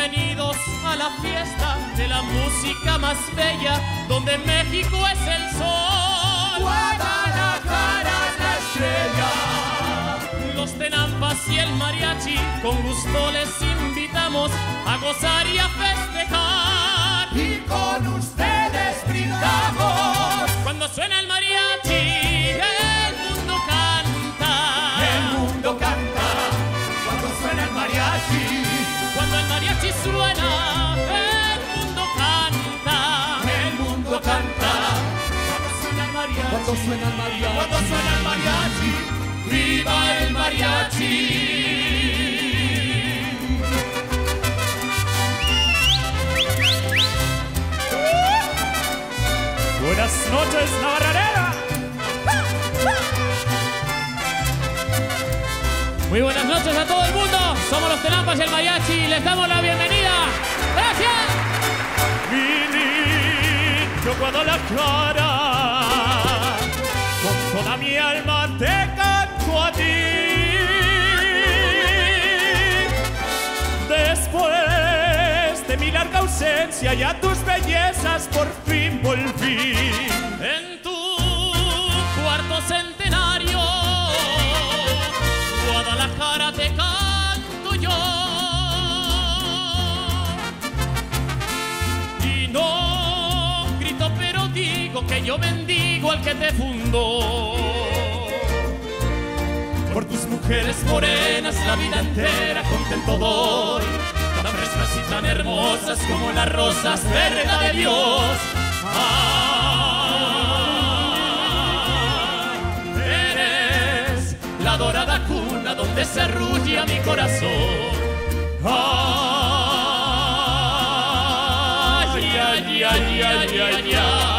Bienvenidos a la fiesta de la música más bella, donde México es el sol. Guadalajara es la estrella. Los tenampas y el mariachi, con gusto les invitamos a gozar y a festejar. Y con ustedes brindamos. Cuando suena el mariachi, el mundo canta. El mundo canta cuando suena el mariachi. Cuando el mariachi suena, el mundo canta. El mundo canta Cuando suena el mariachi, cuando suena el mariachi. Cuando suena el mariachi. ¡Viva el mariachi! Buenas noches, Navarranera. Muy buenas noches a todo el mundo. Somos los Tenampas y el Mariachi y les damos la bienvenida. ¡Gracias! Mi Guadalajara, con toda mi alma te canto a ti. Después de mi larga ausencia y a tus bellezas por fin volví. En que yo bendigo al que te fundó. Por tus mujeres morenas la vida entera contento doy. Tan frescas y tan hermosas como las rosas verga de Dios. Ay, eres la dorada cuna donde se arrulla mi corazón. Ay, ay, ay, ay, ay, ay.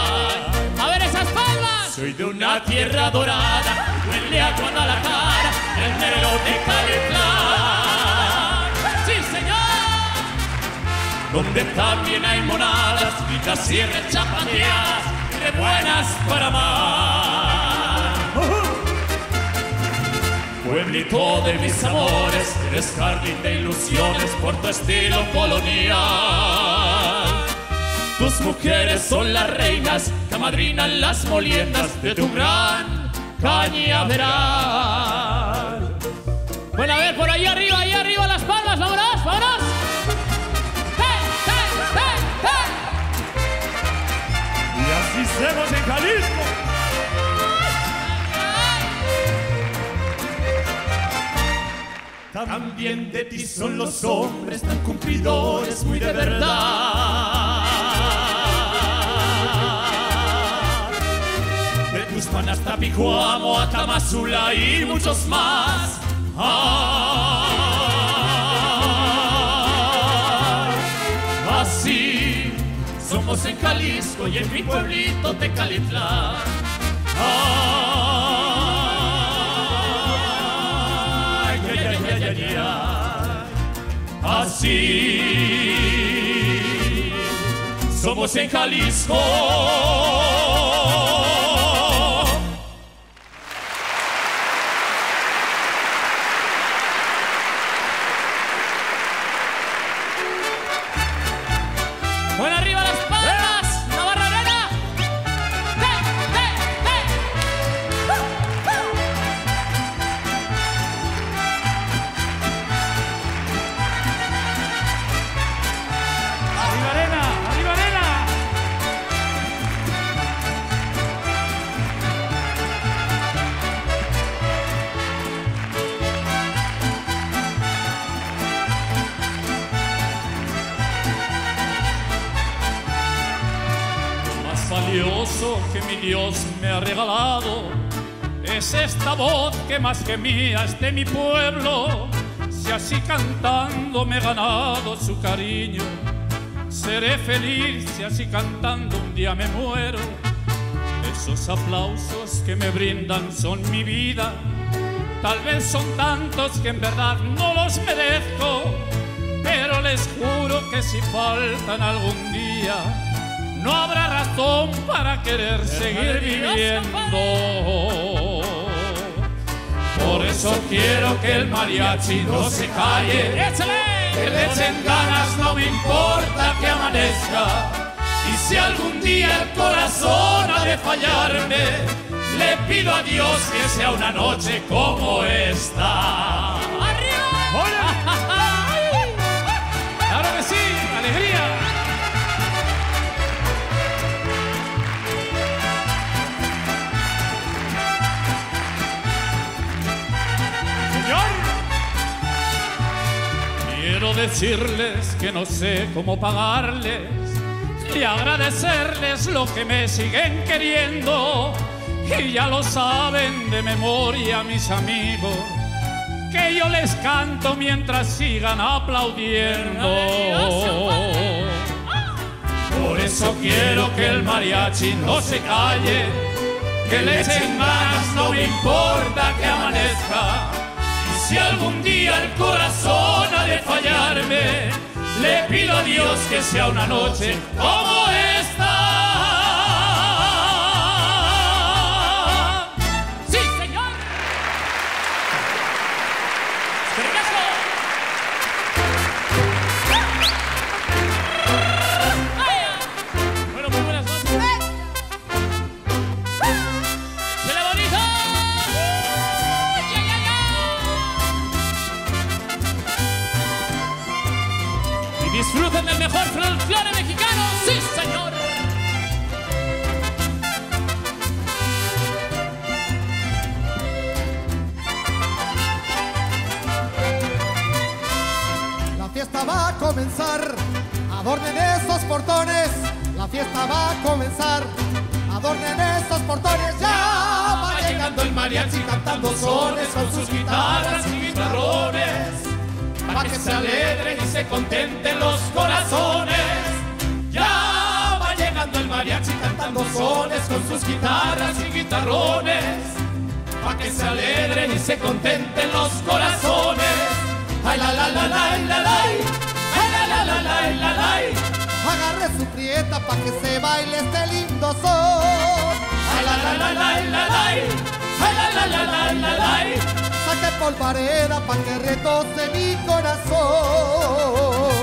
Soy de una tierra dorada, huele a Guadalajara, el mero de Calitlán. Sí, señor. Donde también hay monadas, ricas y rechapateadas, de buenas para amar. Pueblito de mis amores, eres jardín de ilusiones por tu estilo colonial. Tus mujeres son las reinas que amadrinan las moliendas de tu gran cañaveral. Bueno, a ver, por ahí arriba, ahí arriba las palmas, vámonos, vámonos. ¡Hey, hey, hey, hey! Y así hacemos en Jalisco. También de ti son los hombres tan cumplidores, muy de verdad. De tus panas Tapijuamo, Atamazula y muchos más. Ay, así somos en Jalisco y en mi pueblito Tecalitlán. Ay. Así somos en Jalisco. Más que mía es de mi pueblo. Si así cantando me he ganado su cariño, seré feliz si así cantando un día me muero. Esos aplausos que me brindan son mi vida. Tal vez son tantos que en verdad no los merezco, pero les juro que si faltan algún día, no habrá razón para querer seguir viviendo. Eso quiero que el mariachi no se calle. Que le echen ganas, no me importa que amanezca. Y si algún día el corazón ha de fallarme, le pido a Dios que sea una noche como esta. Decirles que no sé cómo pagarles y agradecerles lo que me siguen queriendo. Y ya lo saben de memoria mis amigos, que yo les canto mientras sigan aplaudiendo. Por eso quiero que el mariachi no se calle, que le echen ganas, no me importa que amanezca. Si algún día el corazón ha de fallarme, le pido a Dios que sea una noche como esta. Adornen esos portones. La fiesta va a comenzar, adornen esos portones. Ya va llegando el mariachi cantando sones con sus guitarras y guitarrones. para que se alegren y se contenten los corazones. Ya va llegando el mariachi cantando sones con sus guitarras y guitarrones, para que se alegren y se contenten los corazones. Ay la la la la la la, la la la. Agarre su prieta pa' que se baile este lindo son. Ay la la la la la la, ay la la la la la la. Saque polvareda pa' que retoce mi corazón.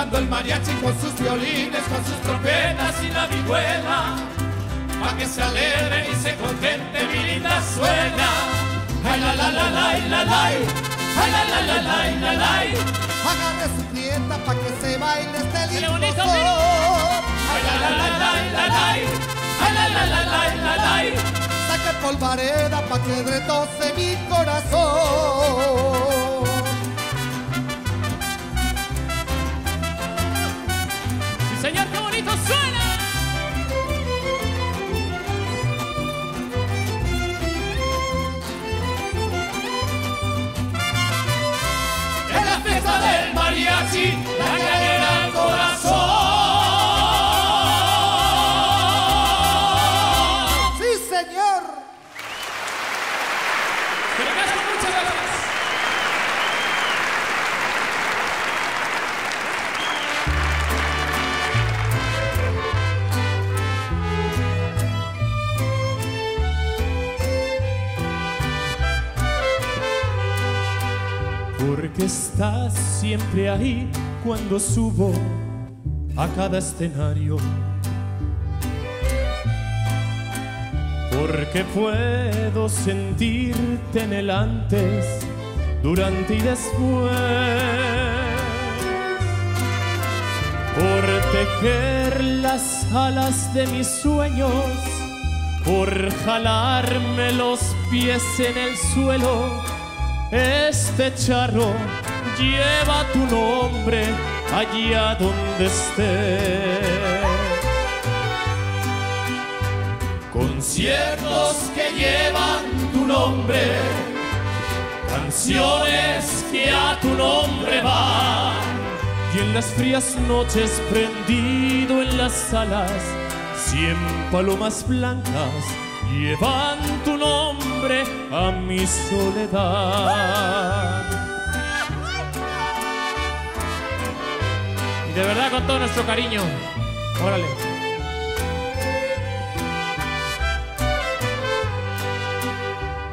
Tocando el mariachi con sus violines, con sus trompetas y la vihuela, pa' que se alegre y se contente mi linda suegra. Ay la la la la la la, ay la la la la la la. Agarre su prieta pa' que se baile este lindo. Ay la la la la la la, ay la la la la la la. Saque polvareda pa' que retoce mi corazón. Bonito suena. En la fiesta del mariachi, la estás siempre ahí cuando subo a cada escenario. Porque puedo sentirte en el antes, durante y después. Por tejer las alas de mis sueños, por jalarme los pies en el suelo este charro lleva tu nombre allá donde esté. Conciertos que llevan tu nombre, canciones que a tu nombre van. Y en las frías noches prendido en las salas, cien palomas blancas llevan tu nombre a mi soledad. Y de verdad con todo nuestro cariño. Órale.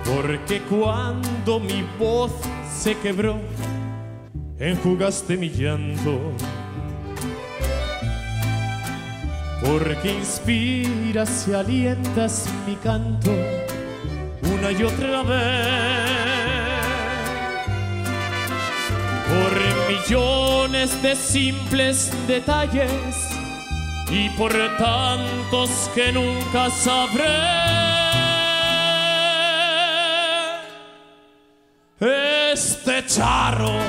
Porque cuando mi voz se quebró, enjugaste mi llanto porque inspiras y alientas mi canto una y otra vez. Por millones de simples detalles y por tantos que nunca sabré. Este charro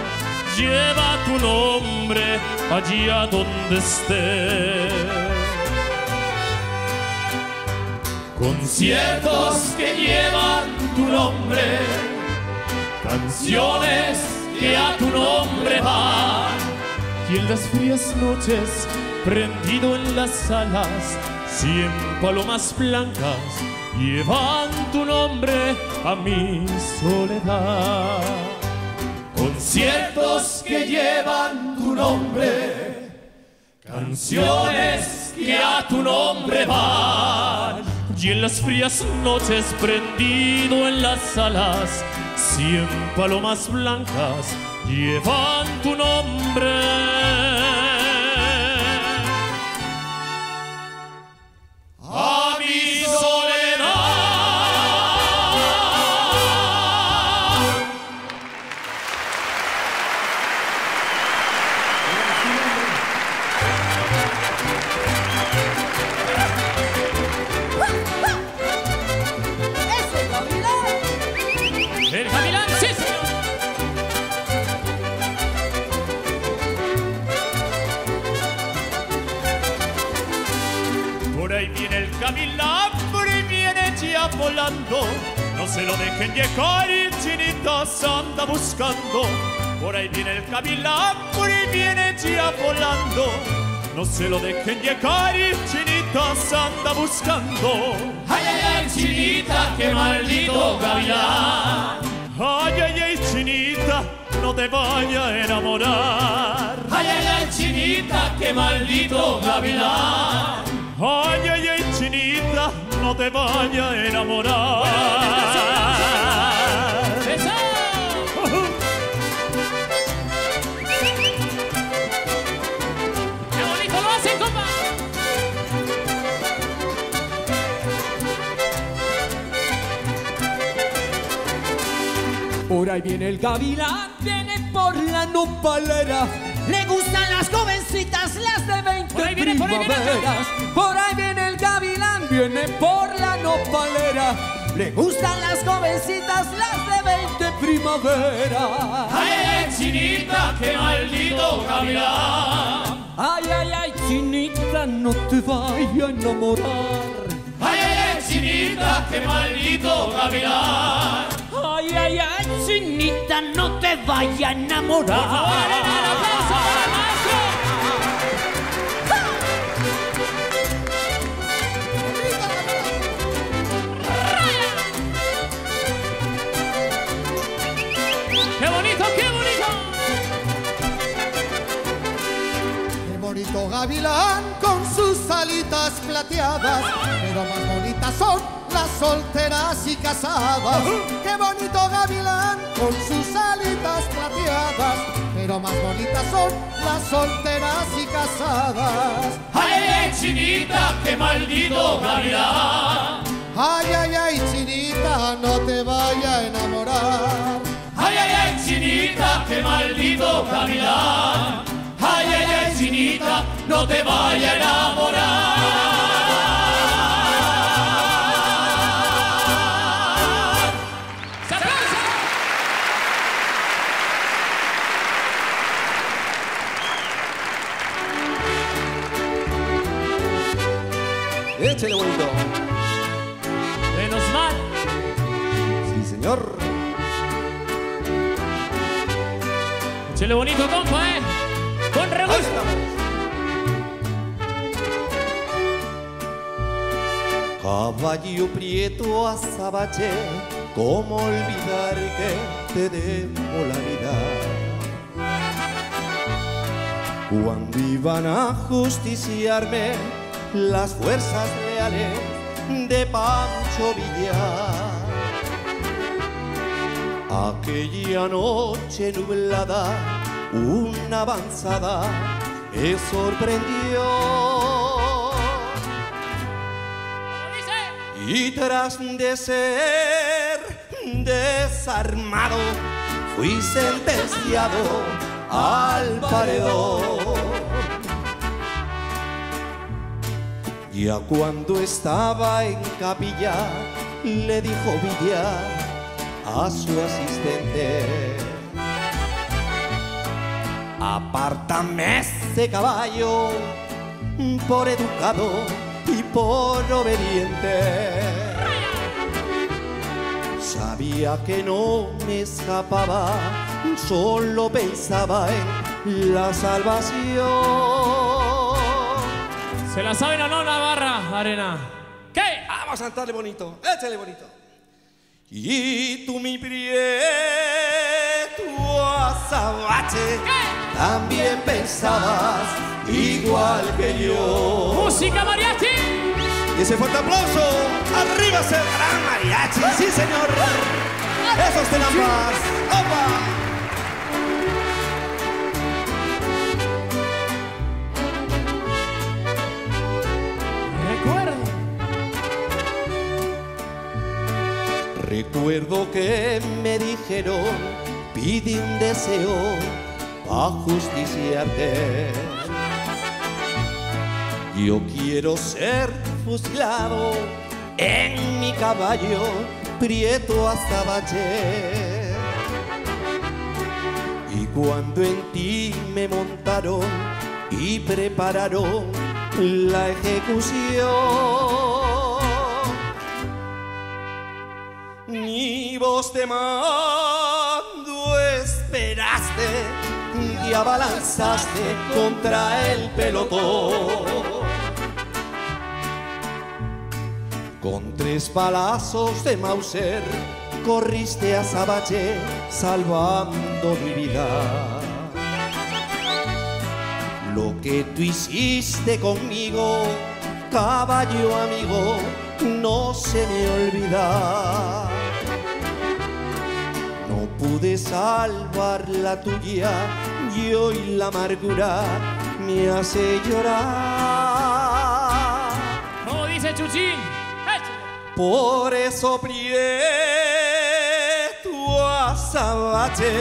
lleva tu nombre allí a donde esté. Conciertos que llevan tu nombre, canciones que a tu nombre van. Y en las frías noches, prendido en las salas, cien palomas blancas llevan tu nombre a mi soledad. Conciertos que llevan tu nombre, canciones que a tu nombre van y en las frías noches prendido en las alas, cien palomas blancas llevan tu nombre. Se lo dejen llegar y chinitas anda buscando. Por ahí viene el cavilán, por ahí viene ya volando. No se lo dejen llegar y chinitas anda buscando. Ay, ay, ay, chinita, qué maldito gavilán. Ay, ay, ay, chinita, no te vaya a enamorar. Ay, ay, ay, chinita, qué maldito gavilán. Ay, ay, ay, chinita, no te vaya a enamorar. ¡Qué bonito lo hacen, compa! Por ahí viene el gavilán, viene por la nopalera. Le gustan las jovencitas, las de 20 Por ahí viene, por ahí viene. primaveras. Por ahí viene el gavilán, viene por la nopalera. Le gustan las jovencitas, las de 20 primavera. Ay, ay, ay, chinita, qué maldito gavilán. Ay, ay, ay, chinita, no te vaya a enamorar. Ay, ay, ay, chinita, qué maldito gavilán. Ay, ay, ay, chinita, no te vaya a enamorar. ¡Qué bonito, qué bonito! Qué bonito gavilán con sus alitas plateadas, pero más bonitas son las solteras y casadas. Qué bonito gavilán con sus alitas plateadas, pero más bonitas son las solteras y casadas. Ay, ay, ay, chinita, qué maldito gavilán. Ay, ay, ay, chinita, no te vaya a enamorar. Ay, ay, ay, chinita, qué maldito gavilán. No te vaya a enamorar. ¡Sabroso! Échale bonito. Menos mal. Sí, señor. Échale bonito, compa, ¿eh? Con Ahí Caballo prieto azabache, ¿cómo olvidar que te debo la vida? Cuando iban a justiciarme las fuerzas leales de Pancho Villa. Aquella noche nublada, una avanzada me sorprendió. Y tras de ser desarmado, fui sentenciado al paredón. Ya cuando estaba en capilla, le dijo Villa a su asistente. Apártame ese caballo por educado y por obediente. Sabía que no me escapaba, solo pensaba en la salvación. ¿Se la saben o no, Navarra, Arena? ¿Qué? Vamos a cantarle bonito, échale bonito. Y tú mi prieto azabache, también pensabas igual que yo. ¡Música mariachi! Y ese fuerte aplauso, arriba ese gran mariachi, sí señor. Esos tenambas, ¡opa! Recuerdo. Recuerdo que me dijeron, pide un deseo a justiciarte. Yo quiero ser en mi caballo, prieto hasta bache. Y cuando en ti me montaron y prepararon la ejecución, ni voz de mando esperaste y abalanzaste contra el pelotón. Con tres balazos de Mauser corriste a Sabache salvando mi vida. Lo que tú hiciste conmigo, caballo amigo, no se me olvida. No pude salvar la tuya y hoy la amargura me hace llorar. ¿Cómo dice Chuchín? Por eso prieto azabache,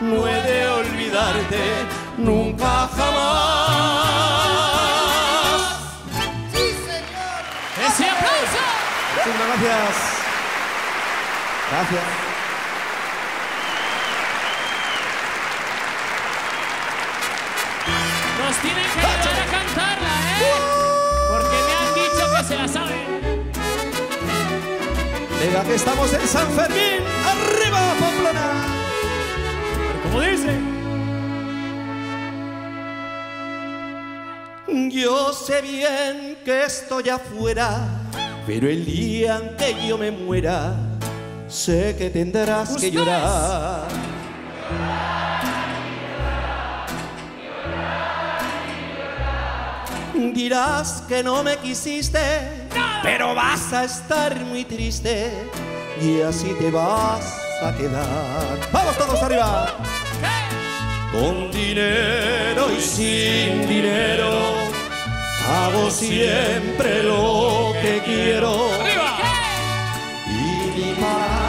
no he de olvidarte nunca jamás. ¡Sí, señor! ¡Ese aplauso! Muchísimas gracias. Gracias. Nos tienen que ayudar a cantarla, Venga, que estamos en San Fermín. ¡Arriba, Pamplona! Pero como dice. Yo sé bien que estoy afuera, pero el día en que yo me muera, sé que tendrás que llorar. Dirás que no me quisiste, pero vas a estar muy triste y así te vas a quedar. ¡Vamos todos arriba! Con dinero y sin dinero, hago siempre lo que quiero. Y mi más.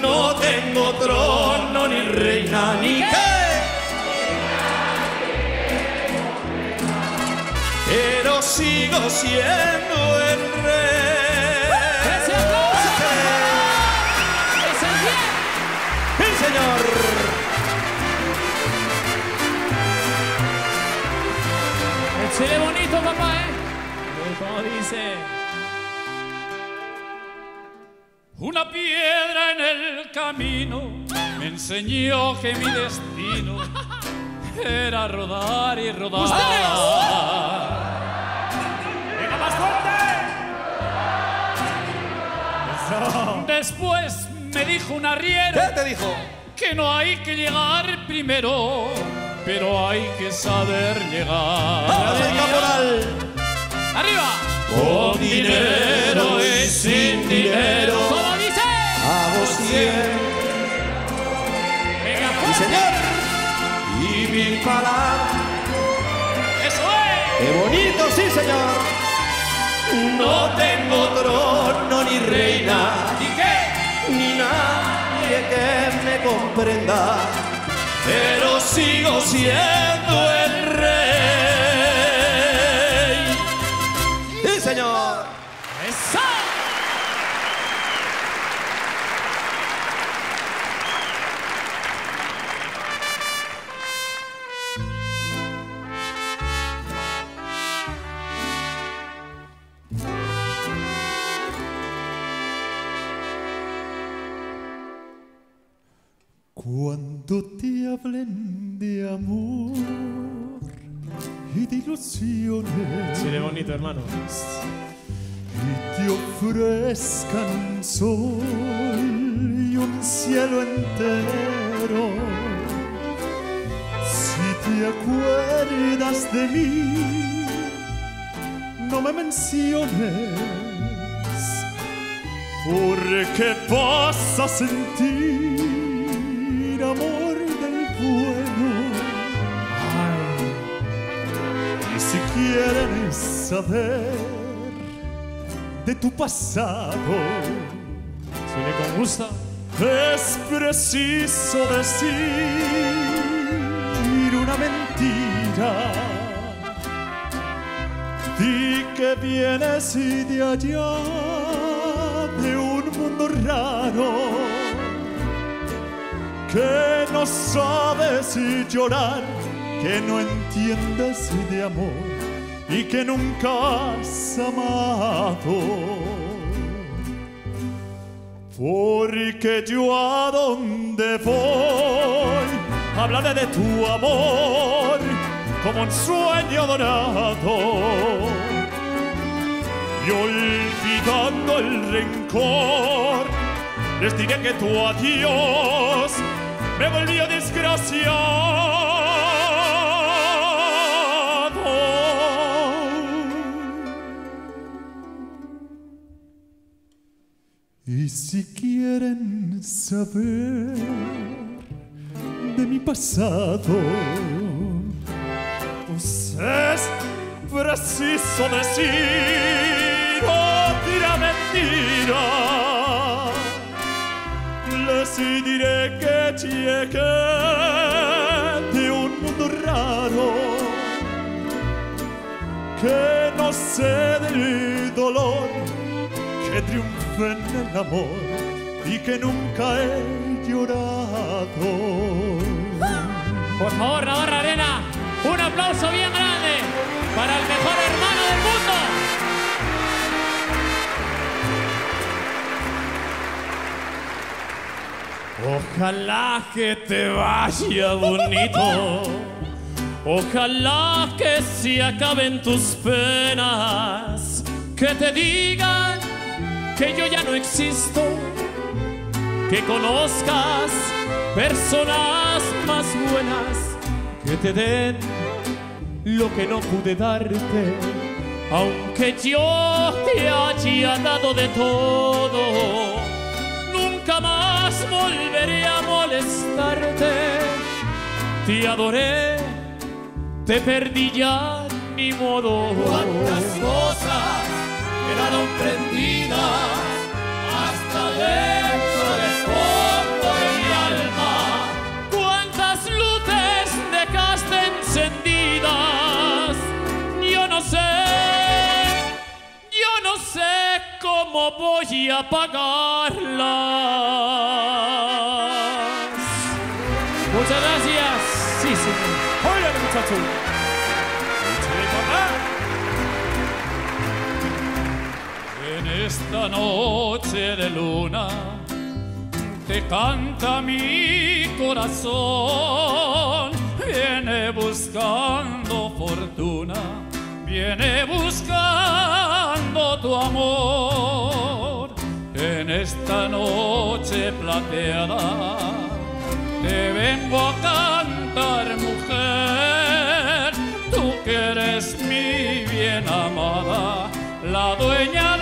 No tengo trono ni reina ni. Pero sigo siendo el rey. ¡Ese aplauso! ¡Es el bien! ¡Sí, señor! Échele bonito, papá, ¿eh? Como dice. Una piedra en el camino me enseñó que mi destino era rodar y rodar. ¡Venga, Después me dijo un arriero ¿Qué te dijo? que no hay que llegar primero, pero hay que saber llegar. ¡Vamos, el caporal! ¡Arriba! Con dinero y sin dinero, Como dice. hago siempre. Venga, ¡Sí, fuerte. señor! Y mi palabra. ¡Eso es! ¡Qué bonito, sí, señor! No tengo trono ni reina, ¿Y qué? Ni nadie que me comprenda, pero sigo siendo hablen de amor y de ilusiones Échele bonito, hermano. y te ofrezcan sol y un cielo entero, si te acuerdas de mí, no me menciones, porque vas a sentir quieren saber de tu pasado, Échele con gusto. es preciso decir una mentira. Di que vienes de allá, de un mundo raro, que no sabes llorar, que no entiendes de amor y que nunca has amado. Porque yo a donde voy hablaré de tu amor como un sueño dorado. Y olvidando el rencor, les diré que tu adiós me volvió desgraciado. Y si quieren saber de mi pasado, pues es preciso decir otra mentira. Les diré que llegué de un mundo raro, que no sé del dolor que triunfe en el amor y que nunca he llorado. Por favor, Navarra Arena, un aplauso bien grande para el mejor hermano del mundo. Ojalá que te vaya bonito. Ojalá que se acaben tus penas. Que te digan que yo ya no existo. Que conozcas personas más buenas que te den lo que no pude darte. Aunque yo te haya dado de todo, nunca más volveré a molestarte. Te adoré, te perdí ya, ni modo. Cuántas cosas quedaron prendidas hasta dentro del fondo de mi alma. ¿Cuántas luces dejaste encendidas? Yo no sé, yo no sé cómo voy a pagarlas. Muchas gracias. Sí, señor. ¡Órale, muchacho! Esta noche de luna te canta mi corazón. Viene buscando fortuna, viene buscando tu amor. En esta noche plateada te vengo a cantar, mujer. Tú que eres mi bien amada, la dueña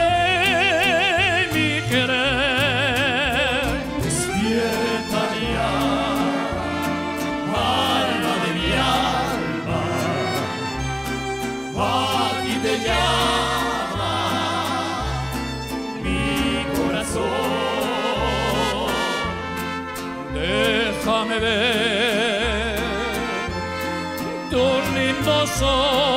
Déjame ver tus lindos ojos,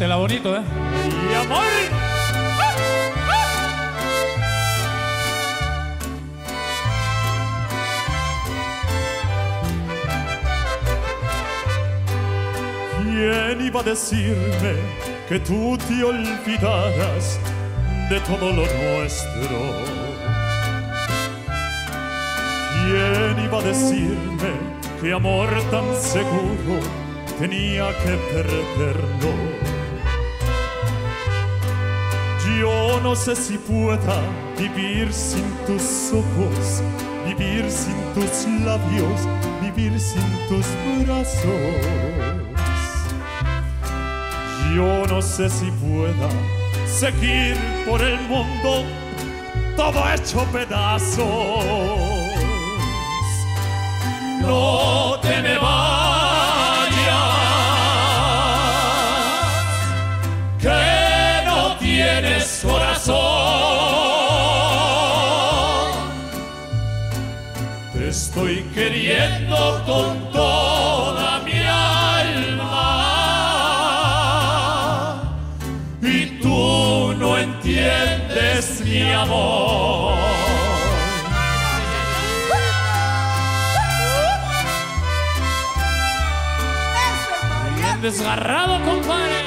Bonito, ¿eh? ¿Quién iba a decirme que tú te olvidaras de todo lo nuestro? ¿Quién iba a decirme que amor tan seguro tenía que perderlo? No sé si pueda vivir sin tus ojos, vivir sin tus labios, vivir sin tus brazos. Yo no sé si pueda seguir por el mundo todo hecho pedazos. No te me vayas, estoy queriendo con toda mi alma y tú no entiendes mi amor. Desgarrado, compadre.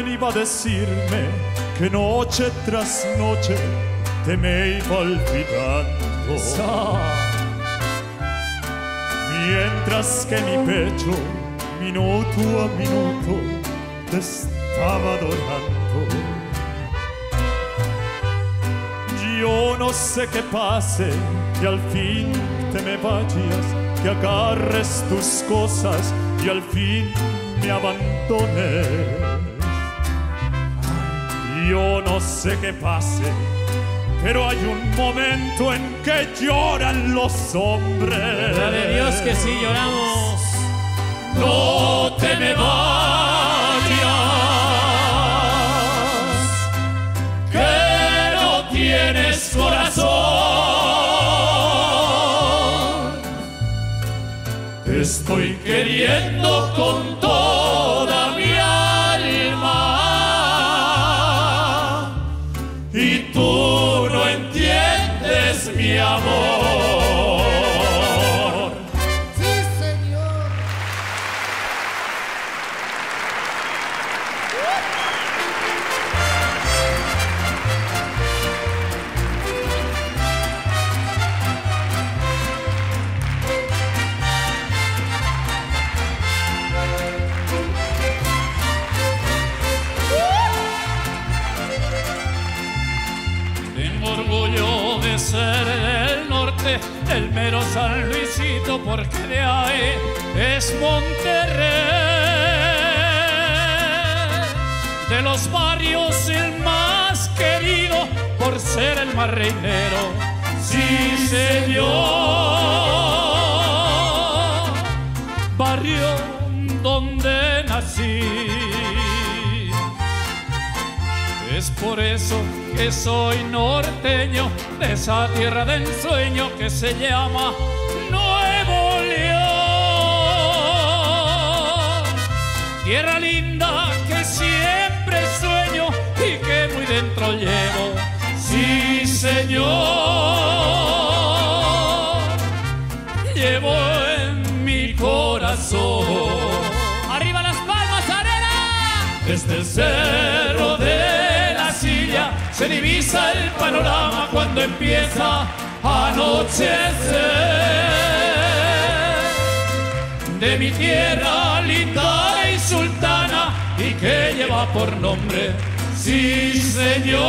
¿Quién iba a decirme que noche tras noche te me iba olvidando? Mientras que mi pecho, minuto a minuto, te estaba adorando. Yo no sé qué pase, que al fin te me vayas, que agarres tus cosas y al fin me abandones. Yo no sé qué pase, pero hay un momento en que lloran los hombres. La de Dios que sí lloramos. No te me vayas, que no tienes corazón. Te estoy queriendo con se llama Nuevo León. Tierra linda que siempre sueño y que muy dentro llevo. Sí, señor. Llevo en mi corazón. ¡Arriba las palmas, arena! Desde el cerro de la silla se divisa el panorama cuando empieza anochecer. De mi tierra linda y sultana y que lleva por nombre, sí señor,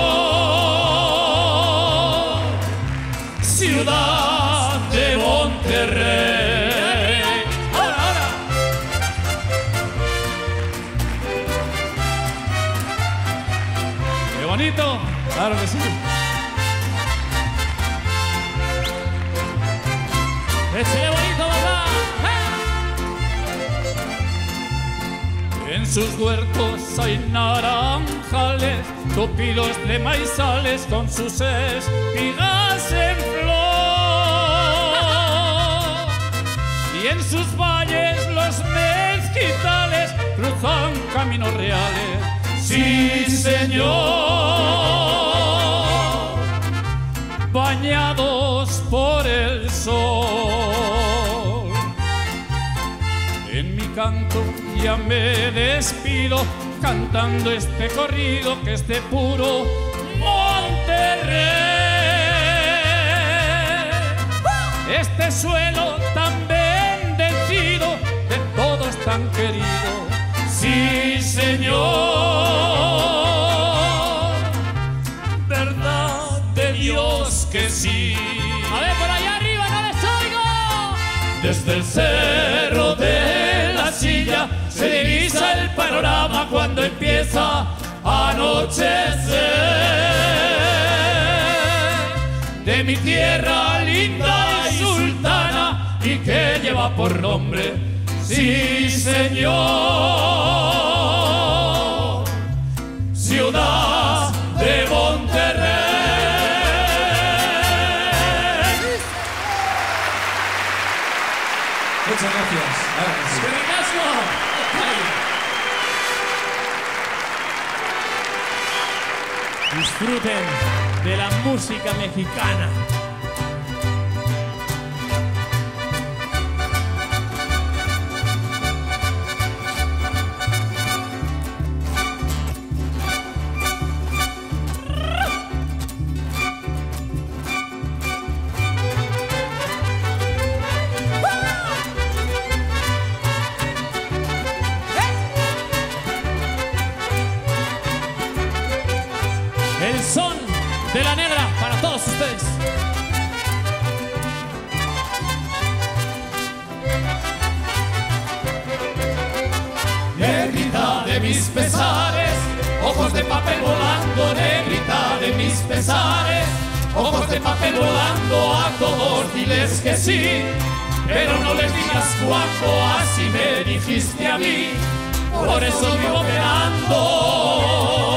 ciudad de Monterrey. Ahora, ahora. ¡Qué bonito! Claro. Sus huertos hay naranjales, tupidos de maizales con sus espigas en flor. Y en sus valles los mezquitales cruzan caminos reales. Sí, señor, bañados por el sol. En mi canto ya me despido cantando este corrido que es de puro Monterrey. Este suelo tan bendecido, de todos tan querido. Sí, Señor, verdad de Dios que sí. A ver, por allá arriba, no les oigo. Desde el cerro De mi tierra linda y sultana y que lleva por nombre, sí señor, Disfruten de la música mexicana. Negrita de mis pesares, ojos de papel volando, pesares. Ojos de papel volando a todos, diles que sí. Pero no les digas cuánto así me dijiste a mí. Por eso vivo mirando.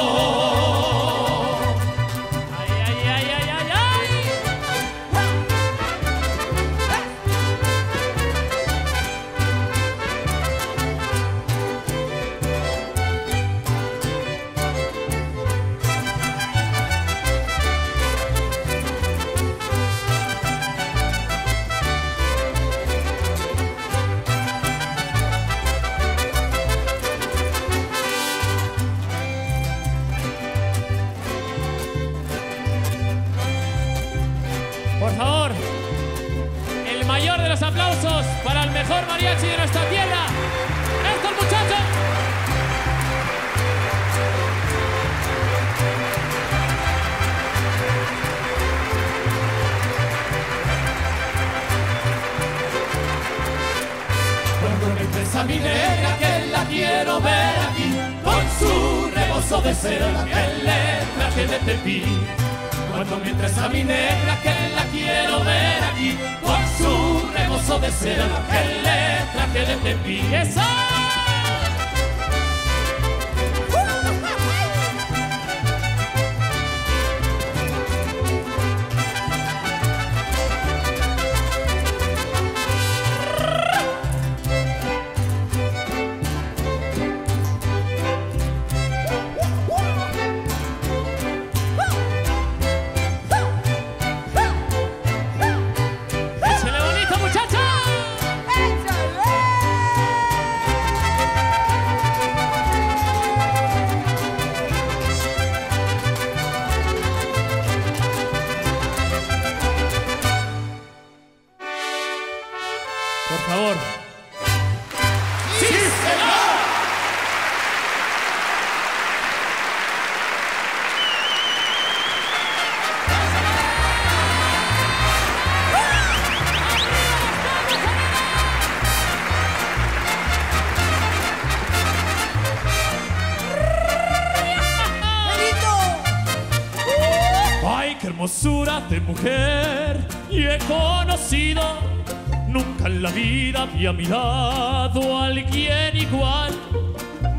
Vida había mirado a alguien igual.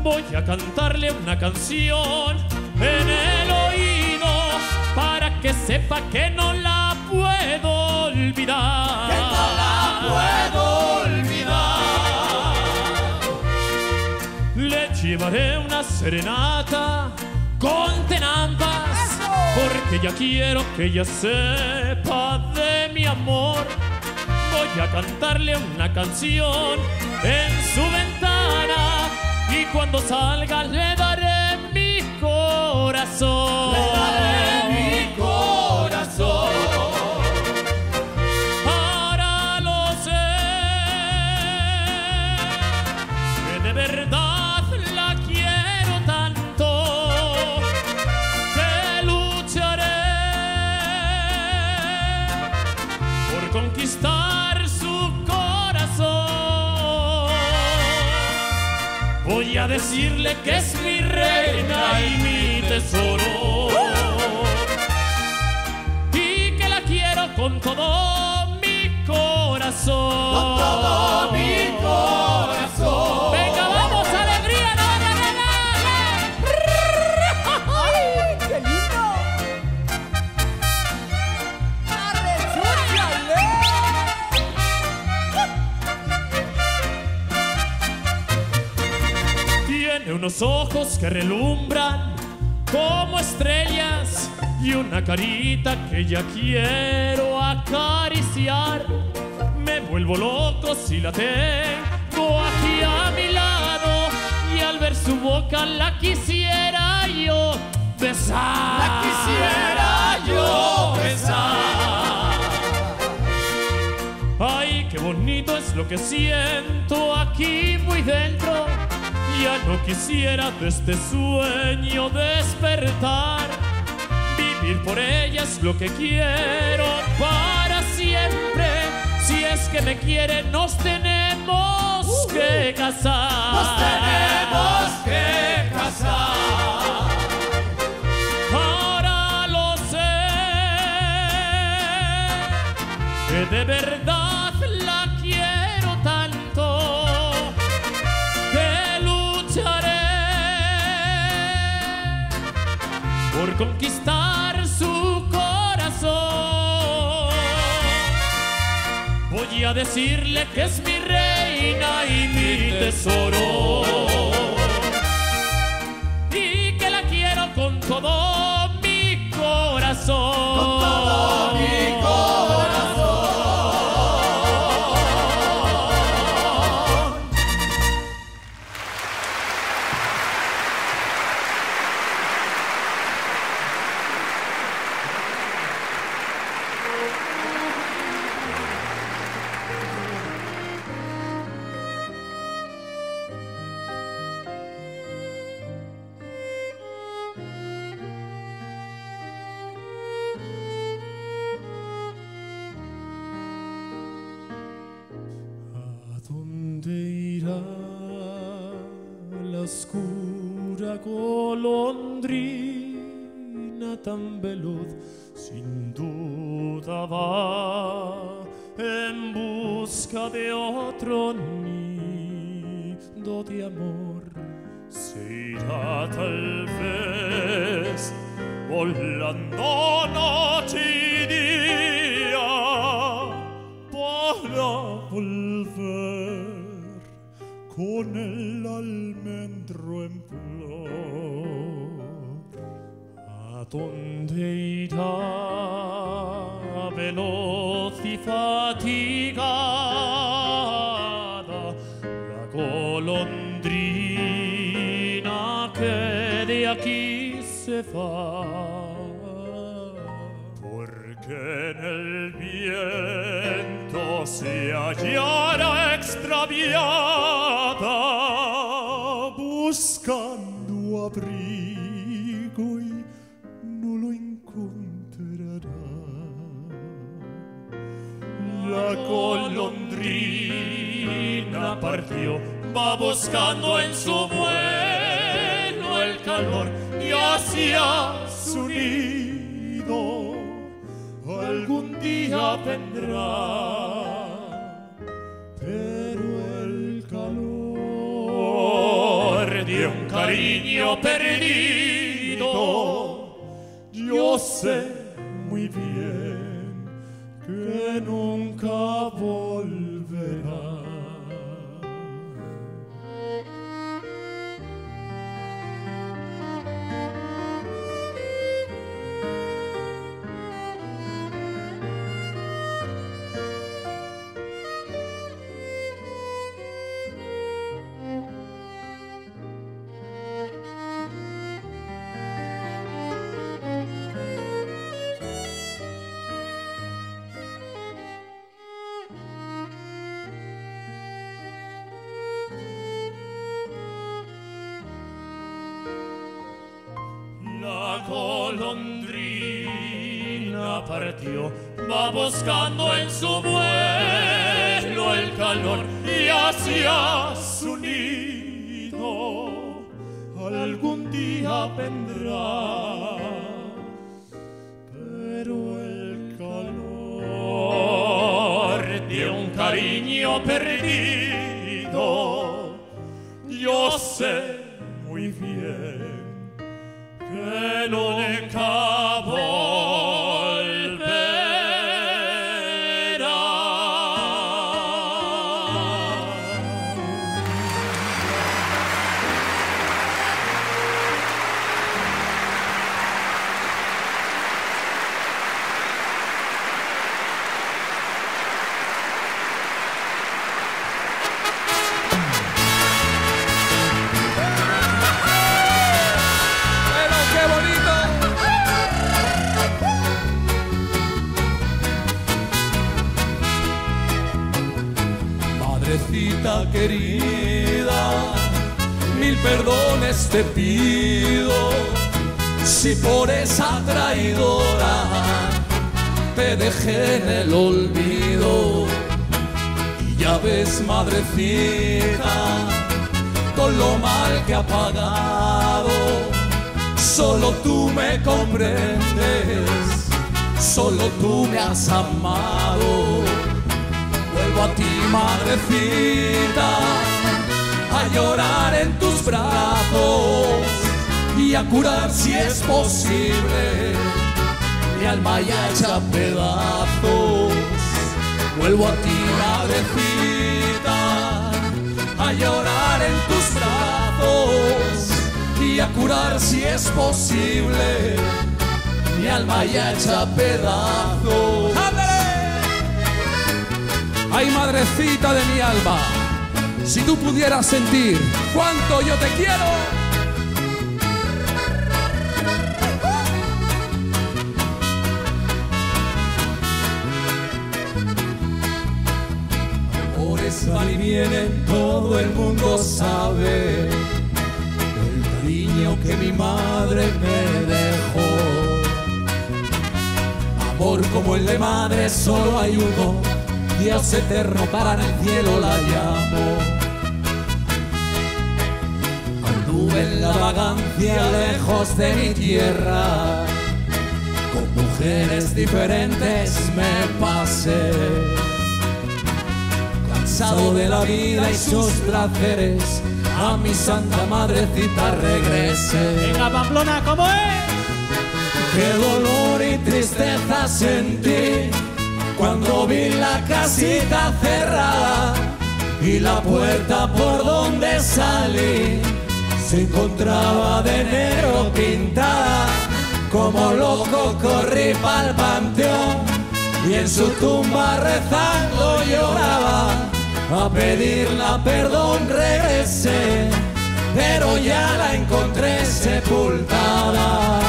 Voy a cantarle una canción en el oído para que sepa que no la puedo olvidar. Que no la puedo olvidar. Le llevaré una serenata con tenampas porque ya quiero que ella sepa de mi amor. Voy a cantarle una canción en su ventana y cuando salga le daré decirle que es mi reina y mi tesoro. Y que la quiero con todo mi corazón. Con todo mi corazón. Unos ojos que relumbran como estrellas y una carita que ya quiero acariciar. Me vuelvo loco si la tengo aquí a mi lado y al ver su boca la quisiera yo besar. La quisiera yo besar. Ay, qué bonito es lo que siento aquí muy dentro ya no quisiera de este sueño despertar. Vivir por ella es lo que quiero para siempre. Si es que me quiere, nos tenemos que casar. conquistar su corazón. Voy a decirle que es mi reina y mi tesoro. Y que la quiero con todo buscando en su vuelo el calor y hacia su nido algún día vendrá. Pero el calor de un cariño perdido, yo sé muy bien que nunca voy. va buscando en su vuelo el calor y hacia su nido algún día vendrá. A curar si es posible mi alma ya hecha pedazos. Vuelvo a ti, madrecita, a llorar en tus brazos y a curar si es posible mi alma ya hecha pedazos. Ay, madrecita de mi alma, si tú pudieras sentir cuánto yo te quiero. Todo el mundo sabe el cariño que mi madre me dejó. Amor como el de madre solo hay uno, Dios eterno para el cielo la llamo. Anduve en la vagancia lejos de mi tierra, con mujeres diferentes me pasé. Cansado de la vida y sus placeres, a mi santa madrecita regresé. Venga, Pamplona, ¿cómo es? Qué dolor y tristeza sentí cuando vi la casita cerrada y la puerta por donde salí se encontraba de negro pintada. Como loco corrí pa'l panteón y en su tumba rezando lloraba. A pedirla perdón regresé, pero ya la encontré sepultada.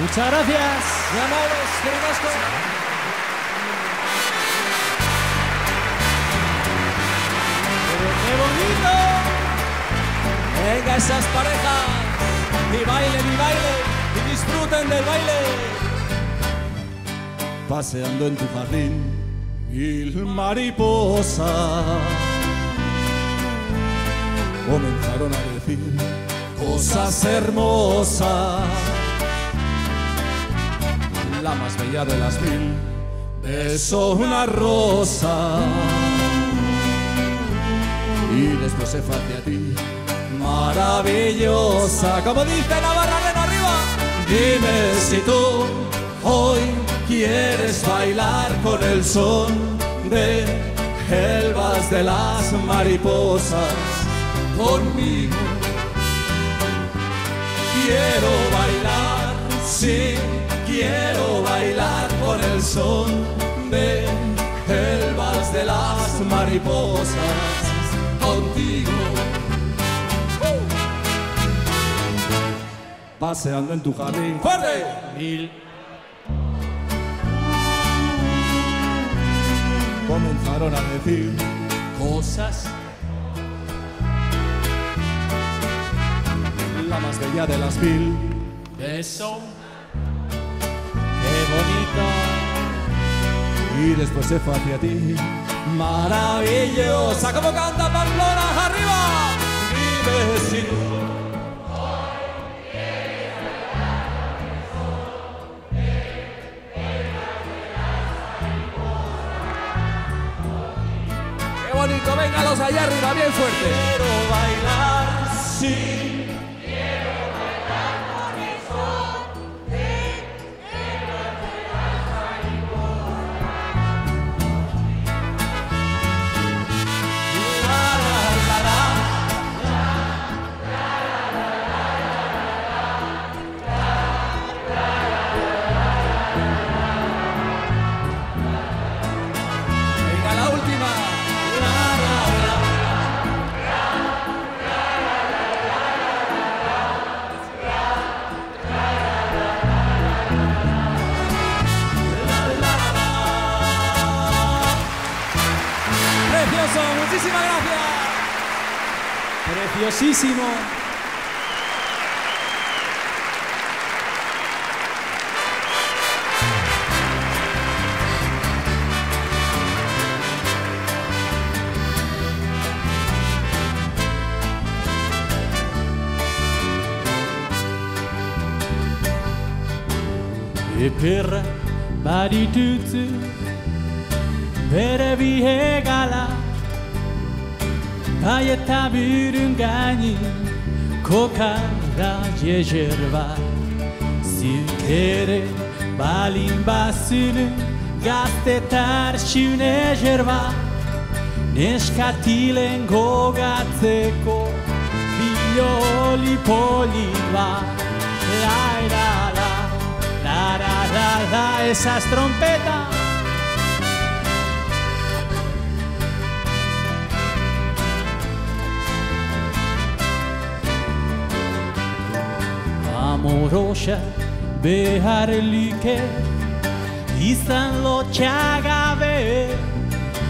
Muchas gracias. Mi amores, bonito. Venga esas parejas y bailen y bailen y disfruten del baile. Paseando en tu jardín, mil mariposas comenzaron a decir cosas hermosas. La más bella de las mil besó una rosa y después se fue hacia ti, maravillosa, como dice Navarra ven arriba. Dime si tú hoy quieres bailar con el son de helvas de las mariposas conmigo. Quiero bailar, sí, quiero bailar con el son de helvas de las mariposas contigo. Paseando en tu jardín. ¡Fuerte! Mil. Comenzaron a decir Cosas. la más bella de las mil. Eso. Qué bonito. Y después se fue hacia ti. Maravillosa, como canta Pamplona arriba. Dime si tú Qué bonito, venga los allá arriba, bien fuerte. quiero bailar. Bazunu gaztetar xune jerba Neskatilen gogatzeko bioli poli ba La la la la la la la esas trompetas amorosa behar like izan lotxagabe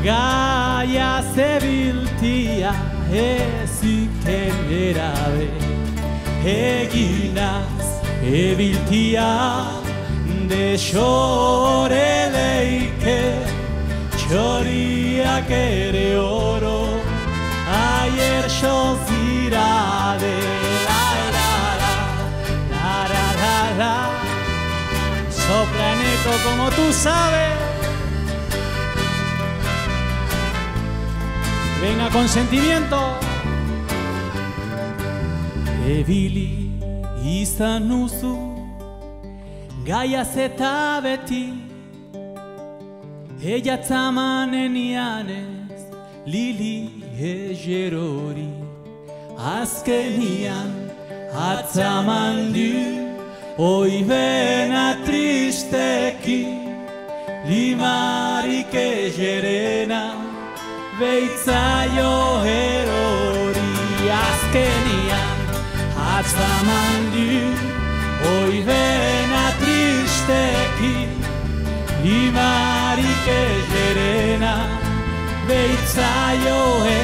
gaia zebiltia eziken erabe eginaz ebiltia desore leike txoriak ere oro aier sozirade. la como tú sabes. Venga con sentimiento Ebili izan uzu Gaia zeta beti. Ella tzamanen ianez Lili egerori Azkenian atzaman du Oi bena tristeki Limarik egerena Beitzaio erori Azkenian atzaman du Oi bena tristeki Imarik egerena Beitzaio erori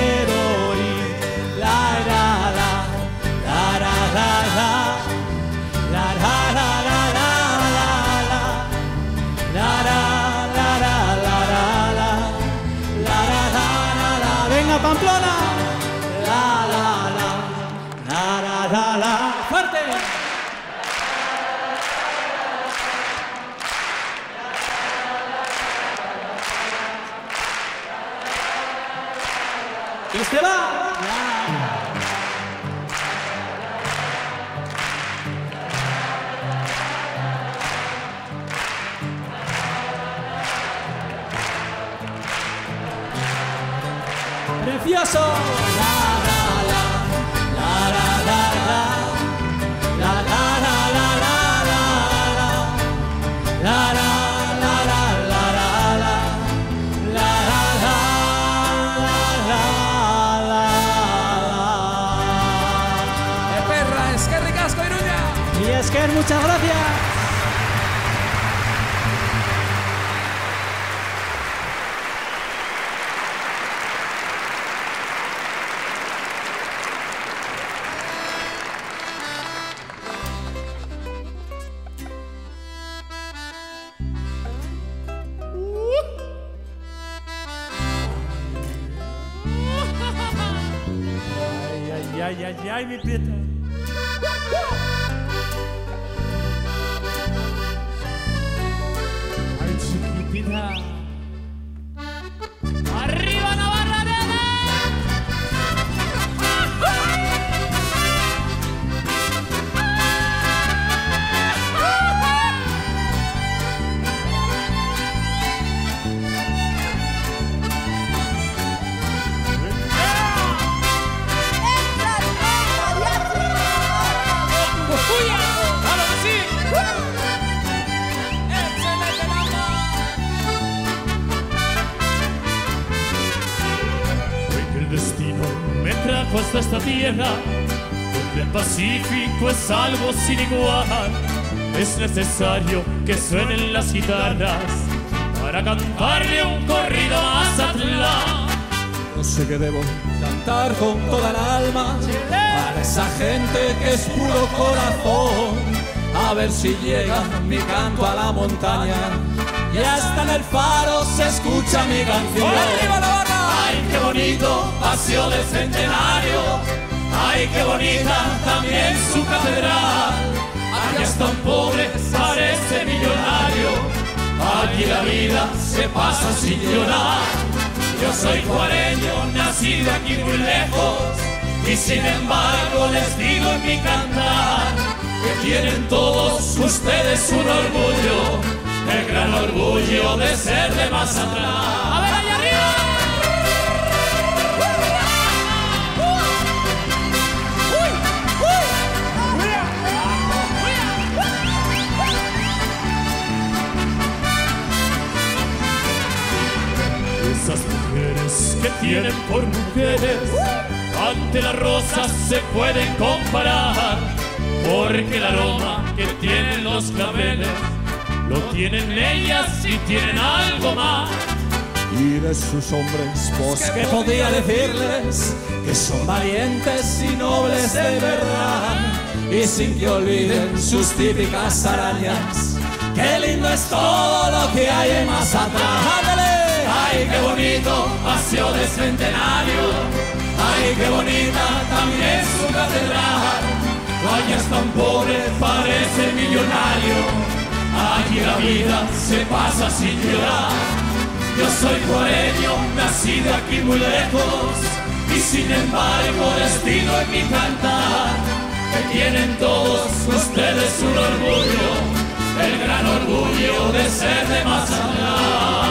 sin igual. Es necesario que suenen las guitarras para cantarle un corrido a Mazatlán. No sé qué debo cantar con toda el alma para esa gente que es puro corazón. A ver si llega mi canto a la montaña y hasta en el faro se escucha mi canción. ¡Ay, qué bonito paseo del centenario! ¡Ay, qué bonita también su catedral! Aquí hasta un pobre parece millonario Aquí la vida se pasa sin llorar. Yo soy cuareño, nacido aquí muy lejos, y sin embargo les digo en mi cantar que tienen todos ustedes un orgullo, el gran orgullo de ser de más atrás. Tienen por mujeres, ante las rosas se pueden comparar, porque el aroma que tienen los claveles lo tienen ellas y tienen algo más. Y de sus hombres, pues que podía decirles que son valientes y nobles de verdad. Y sin que olviden sus típicas arañas, qué lindo es todo lo que hay en. ¡Ándale! Ay, qué bonito, paseo de centenario. Ay, qué bonita también su catedral. Vaya es tan pobre, parece millonario. Aquí la vida se pasa sin llorar. Yo soy cuareño, nacido aquí muy lejos. Y sin embargo les digo en mi cantar que tienen todos ustedes un orgullo, el gran orgullo de ser de más.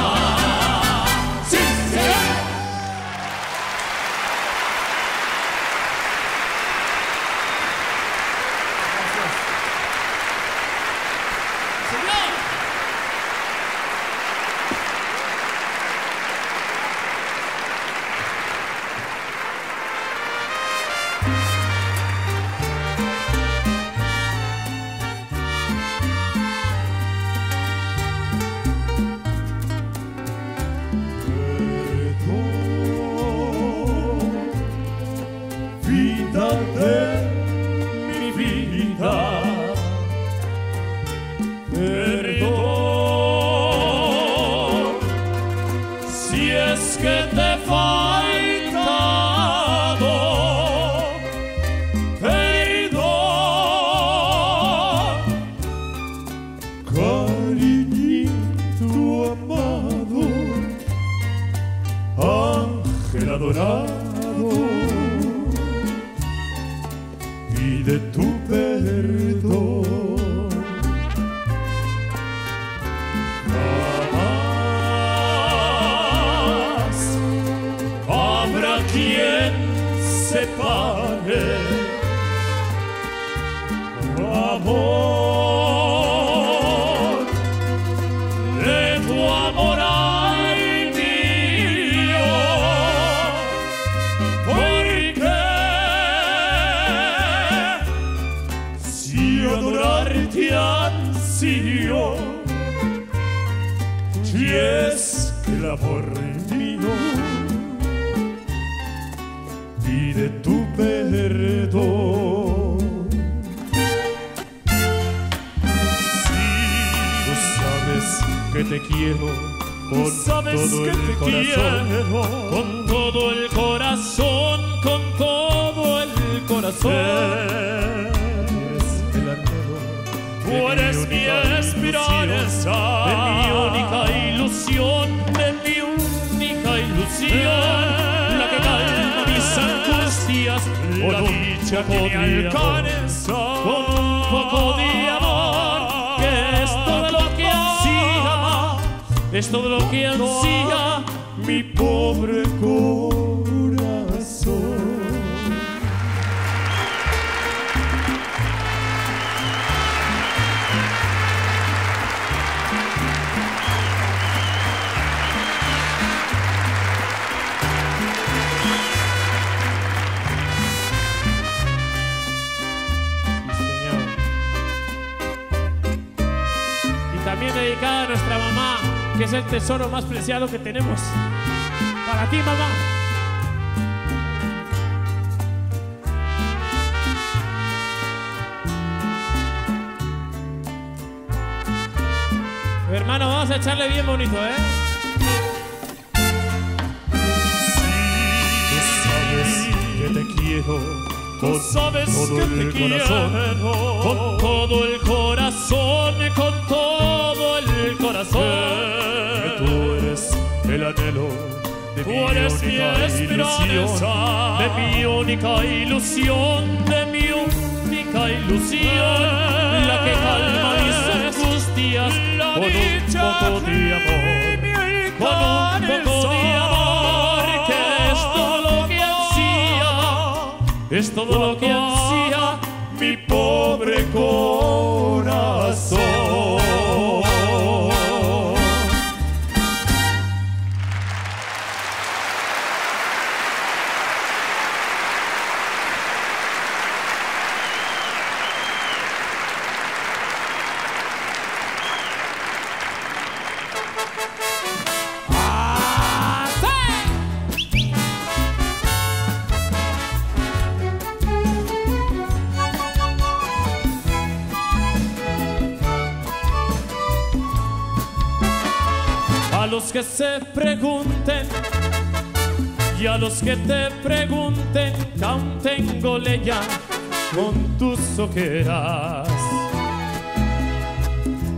Si es que el amor mío pide tu perdón. Tú sabes que te quiero con sabes todo que el te corazón. quiero con todo el corazón, con todo el corazón. Tú eres mi esperanza, de mi única ilusión, de mi única ilusión, la que calma mis angustias, La dicha que me alcanza. con un poco de amor, que es todo lo que ansía, es todo lo que ansía. mi pobre corazón. Dedicada a nuestra mamá, que es el tesoro más preciado que tenemos. Para ti, mamá. Hermano, vamos a echarle bien bonito, ¿eh? Tú sabes que te quiero Tú sabes todo que el te corazón, quiero. con todo el corazón, con todo el corazón. Que tú eres el anhelo de Tú mi eres mi única ilusión, esperanza. de mi única ilusión, de mi única ilusión, la que calma mis angustias La con un dicha poco de amor, con un es todo lo que a los que te pregunten, aún tengo leña con tus ojeras.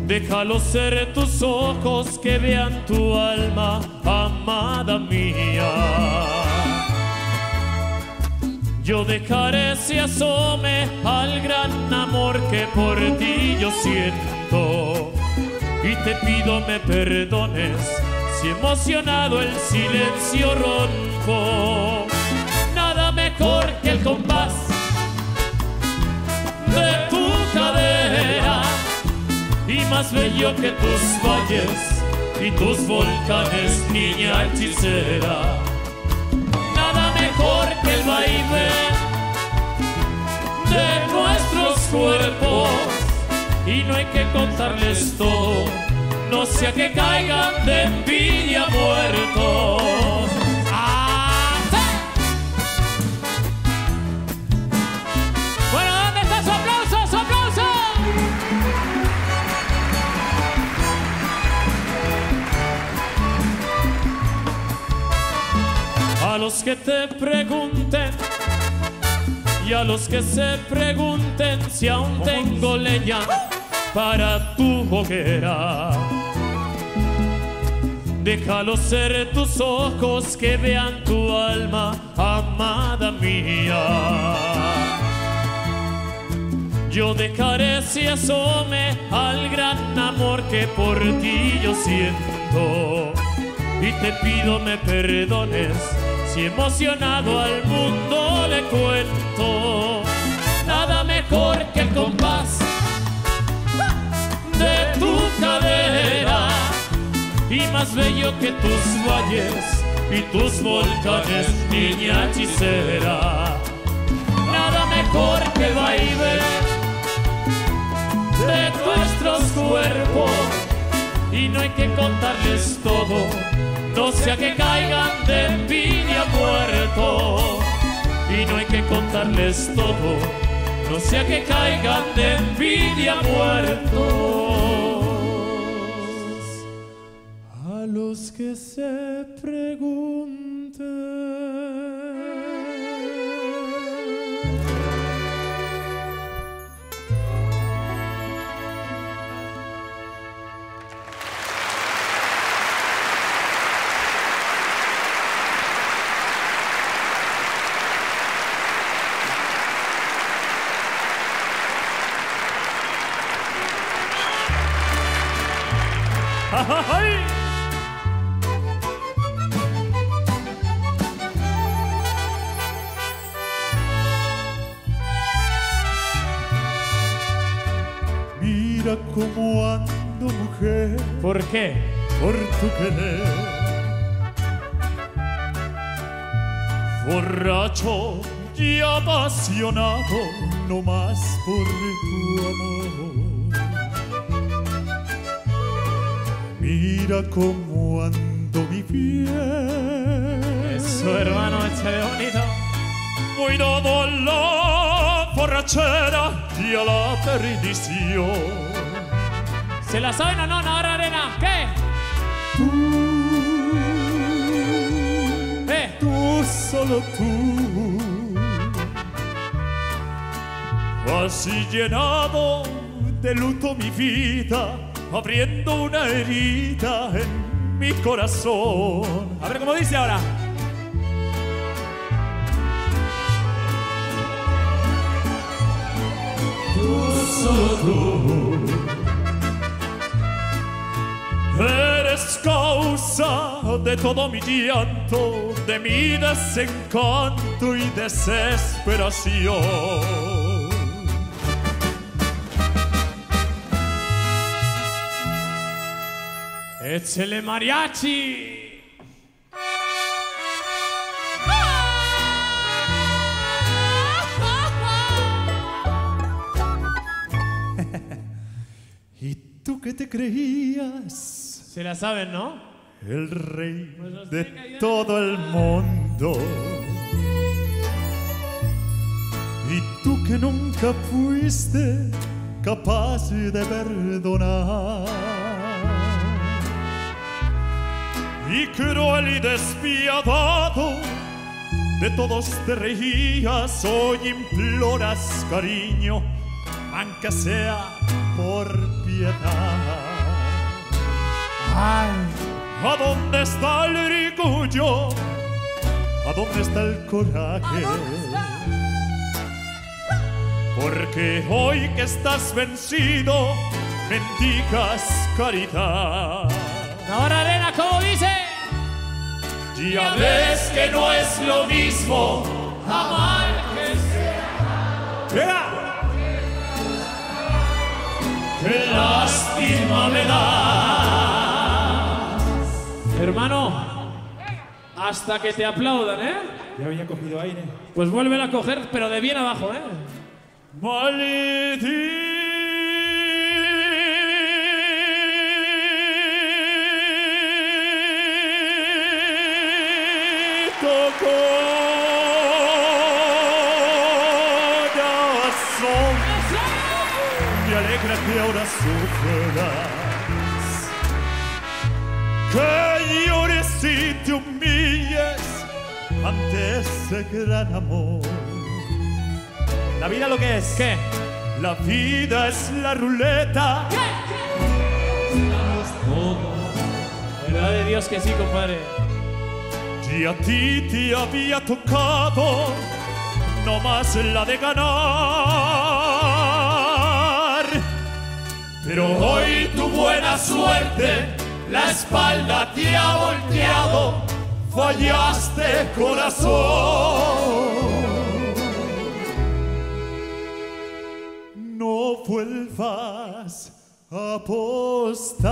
Déjalo ser tus ojos que vean tu alma, amada mía. Yo dejaré se asome al gran amor que por ti yo siento. Y te pido me perdones si emocionado el silencio Nada mejor que el compás de tu cadera y más bello que tus valles y tus volcanes, niña hechicera. Nada mejor que el baile de nuestros cuerpos y no hay que contarles todo, no sea que caigan de envidia muertos. Los que te pregunten y a los que se pregunten si aún tengo leña para tu hoguera. Déjalo ser tus ojos que vean tu alma, amada mía. Yo dejaré si asome al gran amor que por ti yo siento. Y te pido me perdones si emocionado al mundo le cuento. Nada mejor que el compás de tu cadera y más bello que tus valles y tus volcanes, niña hechicera. Nada mejor que el baile de nuestros cuerpos y no hay que contarles todo, no sea que caigan de envidia muertos. Y no hay que contarles todo, no sea que caigan de envidia muertos. A los que se pregunten. Mira cómo ando, mujer, ¿Por qué? por tu querer. Borracho y apasionado, no más por tu amor. Mira cómo ando mi piel. Eso, hermano, échale bonito. Voy dado a la borrachera y a la perdición. ¿Se la saben o no, Navarra Arena? ¿Qué? Eh, Tú, solo tú, Así llenado de luto mi vida, abriendo una herida en mi corazón. A ver cómo dice ahora. Eres causa de todo mi llanto, de mi desencanto y desesperación. ¡Échele mariachi! ¿Y tú qué te creías? Se la saben, ¿no? El rey de todo el mundo. Y tú que nunca fuiste capaz de perdonar. Y cruel y despiadado, de todos te reías, hoy imploras cariño, aunque sea por piedad. ¿A dónde está el orgullo? ¿A dónde está el coraje? Porque hoy que estás vencido, mendigas caridad. Ahora, Arena, ¿cómo dice? Ya ves que no es lo mismo amar que ser. ¡Qué lástima me da! Hermano, hasta que te aplaudan, ¿eh? Ya había cogido aire. Pues vuelven a coger, pero de bien abajo, ¿eh? Maldito corazón, me alegra que ahora sufras, que llores y te humilles ante ese gran amor. ¿La vida lo que es? ¿Qué? La vida es la ruleta. ¿Verdad de Dios que sí, compadre? Y a ti te había tocado no más la de ganar. Pero hoy tu buena suerte la espalda te ha volteado. Fallaste corazón. No vuelvas a apostar.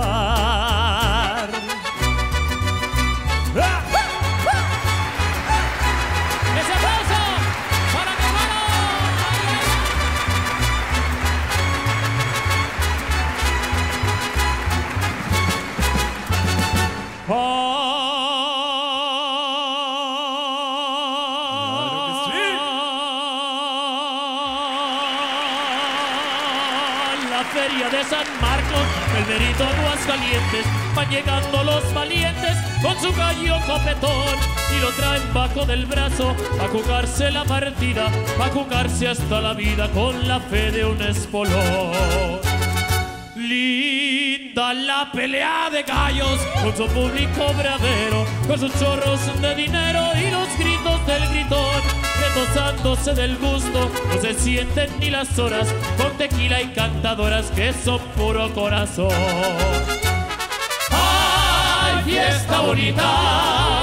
Feria de San Marcos, el merito Aguascalientes, van llegando los valientes con su gallo copetón y lo traen bajo del brazo a jugarse la partida, a jugarse hasta la vida con la fe de un espolón. La pelea de gallos con su público bravero, con sus chorros de dinero y los gritos del gritón, retozándose del gusto, no se sienten ni las horas con tequila y cantadoras que son puro corazón. ¡Ay, fiesta bonita!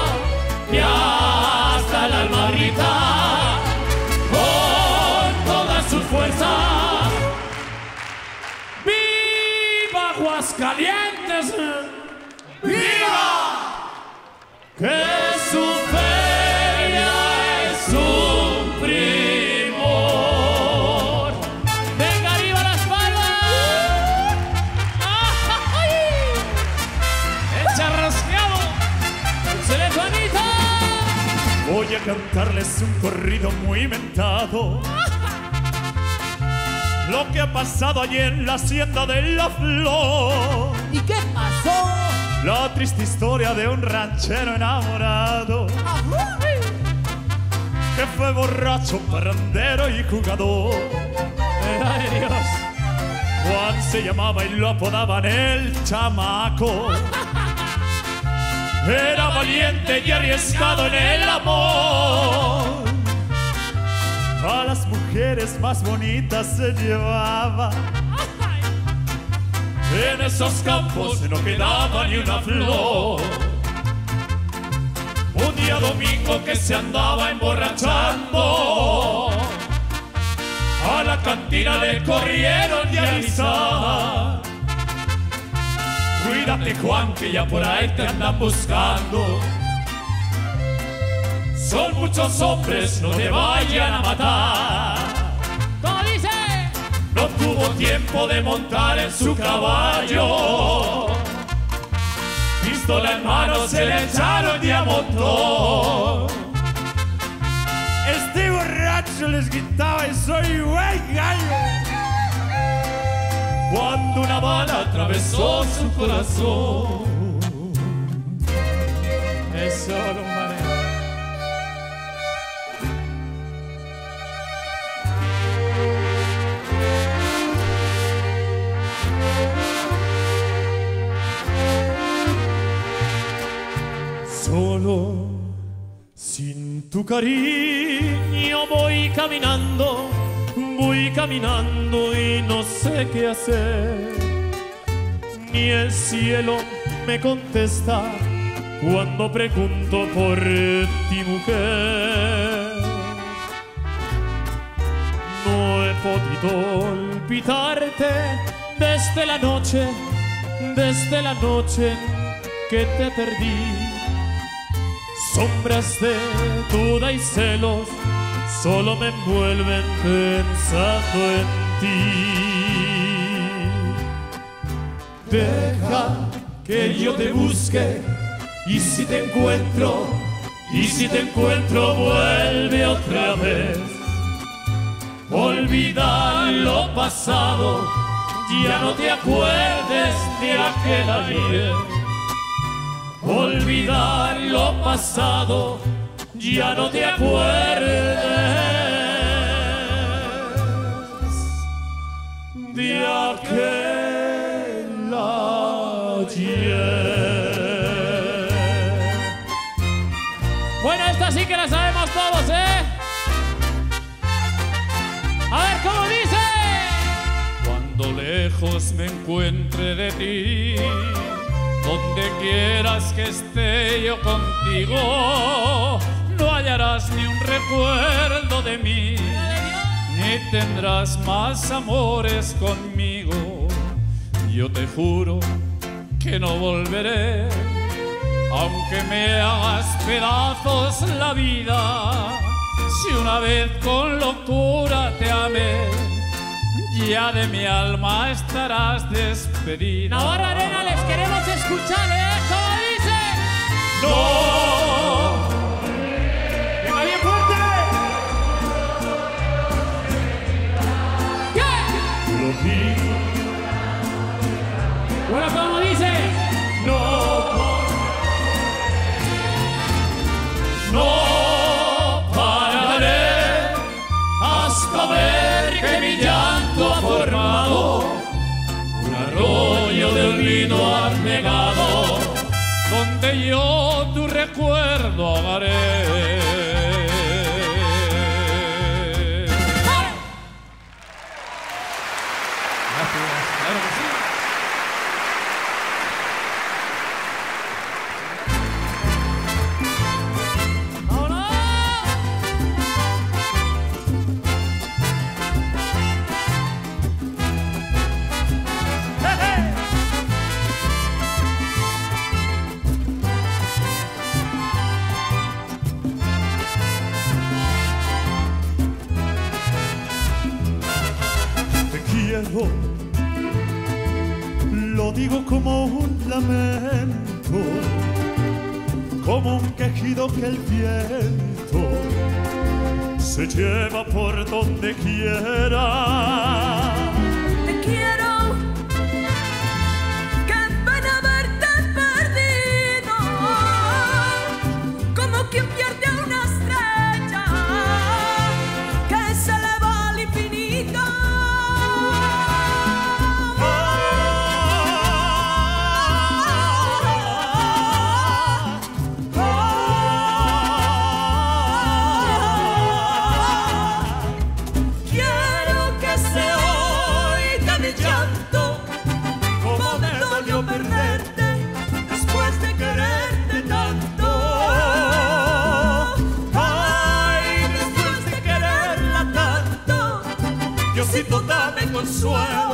Y hasta el alma grita Aguascalientes! ¡Viva! Que su feria es un primor. ¡Venga arriba las palmas! ¡Ay! ¡Echa rascado! ¡Se! Voy a cantarles un corrido muy mentado. Lo que ha pasado allí en la hacienda de la flor. ¿Y qué pasó? La triste historia de un ranchero enamorado que fue borracho, parrandero y jugador. De Dios. Juan se llamaba y lo apodaban el chamaco. Era valiente y arriesgado en el amor. A las mujeres más bonitas se llevaba. En esos campos no quedaba ni una flor. Un día domingo que se andaba emborrachando. A la cantina le corrieron de avisar. Cuídate Juan que ya por ahí te andan buscando. Son muchos hombres, no te vayan a matar. ¿Cómo dice? No tuvo tiempo de montar en su caballo. Pistola en mano se le echaron de a montón. Este borracho les gritaba y soy buen gallo. Cuando una bala atravesó su corazón. Eso, sin tu cariño voy caminando, voy caminando y no sé qué hacer. Ni el cielo me contesta cuando pregunto por ti, mujer. No he podido olvidarte desde la noche, desde la noche que te perdí. Sombras de duda y celos solo me envuelven pensando en ti. Deja que yo te busque y si te encuentro, y si te encuentro vuelve otra vez. Olvida lo pasado, ya no te acuerdes de aquel ayer. Olvidar lo pasado, ya no te acuerdes de aquel ayer. Bueno, esta sí que la sabemos todos, ¿eh? A ver, ¿cómo dice? Cuando lejos me encuentre de ti, donde quieras que esté yo contigo, no hallarás ni un recuerdo de mí, ni tendrás más amores conmigo. Yo te juro que no volveré, aunque me hagas pedazos la vida. Si una vez con locura te amé, ya de mi alma estarás despedida. Navarra Arena, les queremos escuchar. ¿Cómo dice? ¡No! ¡Venga bien fuerte! ¿Qué? Lo digo, Bueno, olvido anegado. donde yo tu recuerdo ahogaré. Lo digo como un lamento, como un quejido que el viento se lleva por donde quiera. Consuelo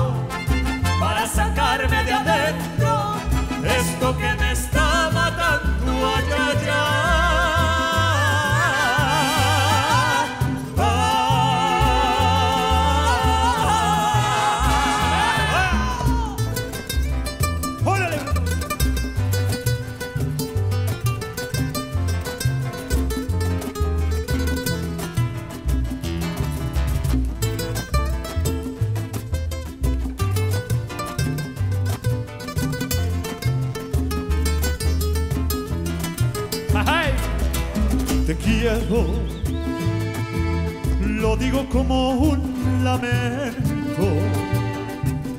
como un lamento,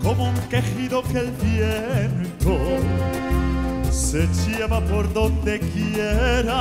como un quejido que el viento se lleva por donde quiera.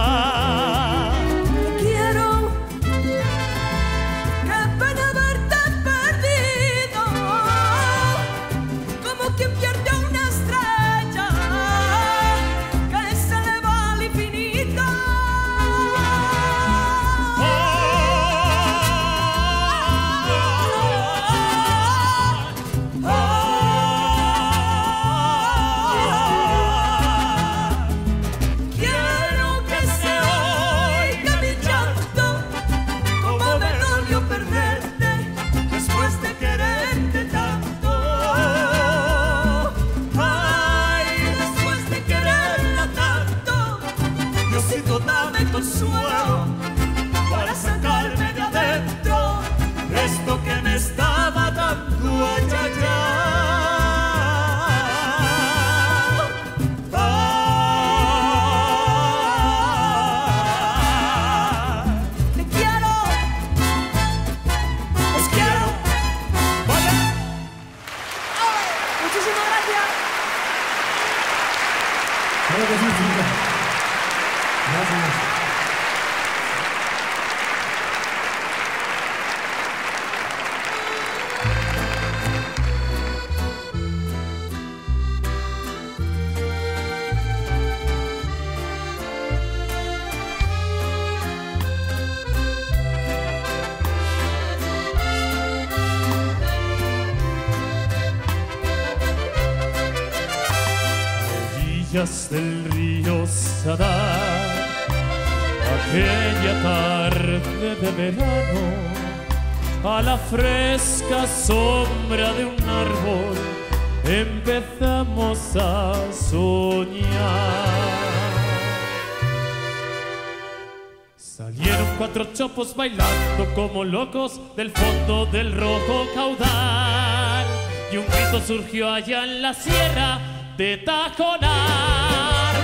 Chopos bailando como locos del fondo del rojo caudal. Y un grito surgió allá en la sierra de Tajonar.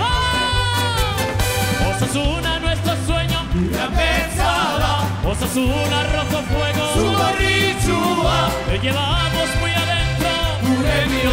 ¡Oh! Osasuna, nuestro sueño, la pensada. Osasuna, rojo fuego, su barrichua. Te llevamos muy adentro, Uremio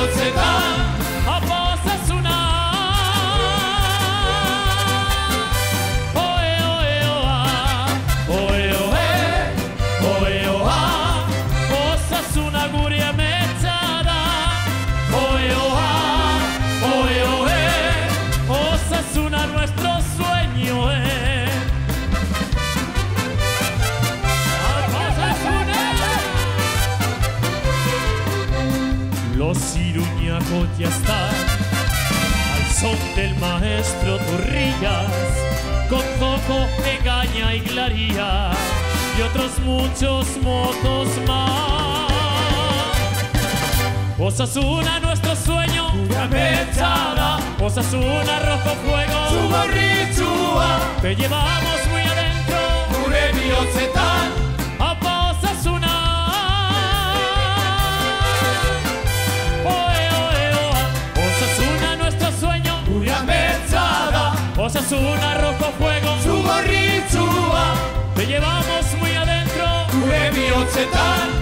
ya están al son del maestro Turrillas, con Coco, Egaña y Glaría y otros muchos motos más. Osasuna, nuestro sueño, la mechada. Osasuna, rojo fuego, su barrichua. Te llevamos muy adentro, Uremio Zetán. Osasuna, rojo fuego, su barrichua. Te llevamos muy adentro, Uremio Zetán.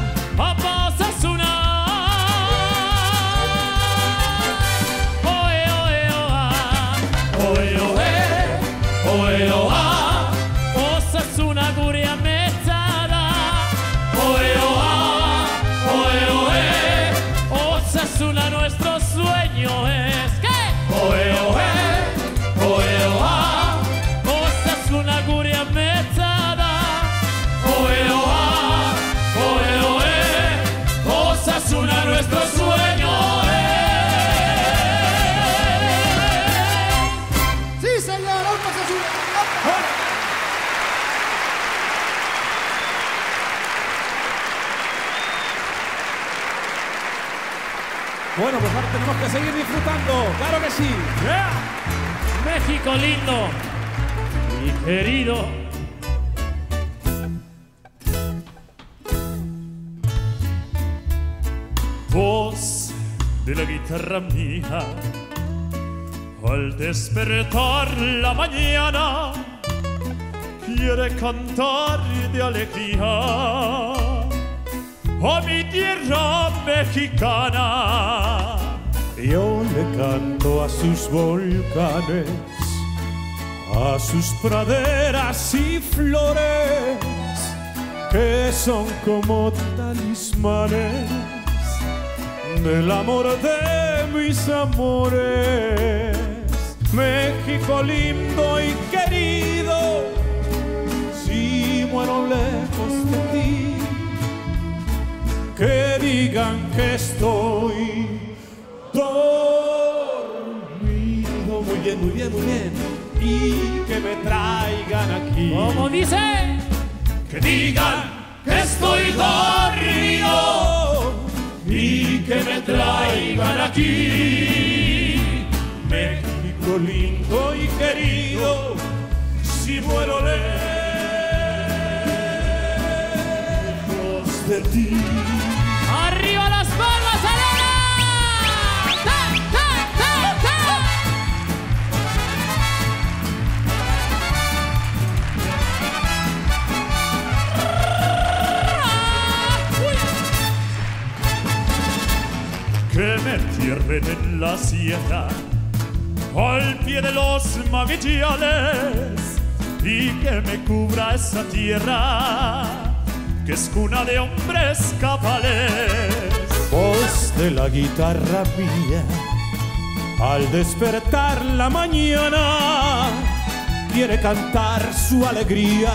Tenemos que seguir disfrutando, claro que sí. México lindo y querido. Voz de la guitarra mía al despertar la mañana quiere cantar de alegría a mi tierra mexicana. Yo le canto a sus volcanes, a sus praderas y flores, que son como talismanes del amor de mis amores. México lindo y querido, si muero lejos de ti, que digan que estoy dormido. Muy bien, muy bien, muy bien. Y que me traigan aquí. Como dice, Que digan que estoy dormido y que me traigan aquí. México lindo y querido, si muero lejos de ti. Entierren en la sierra al pie de los mamillales y que me cubra esa tierra que es cuna de hombres cabales. Voz de la guitarra mía, al despertar la mañana, quiere cantar su alegría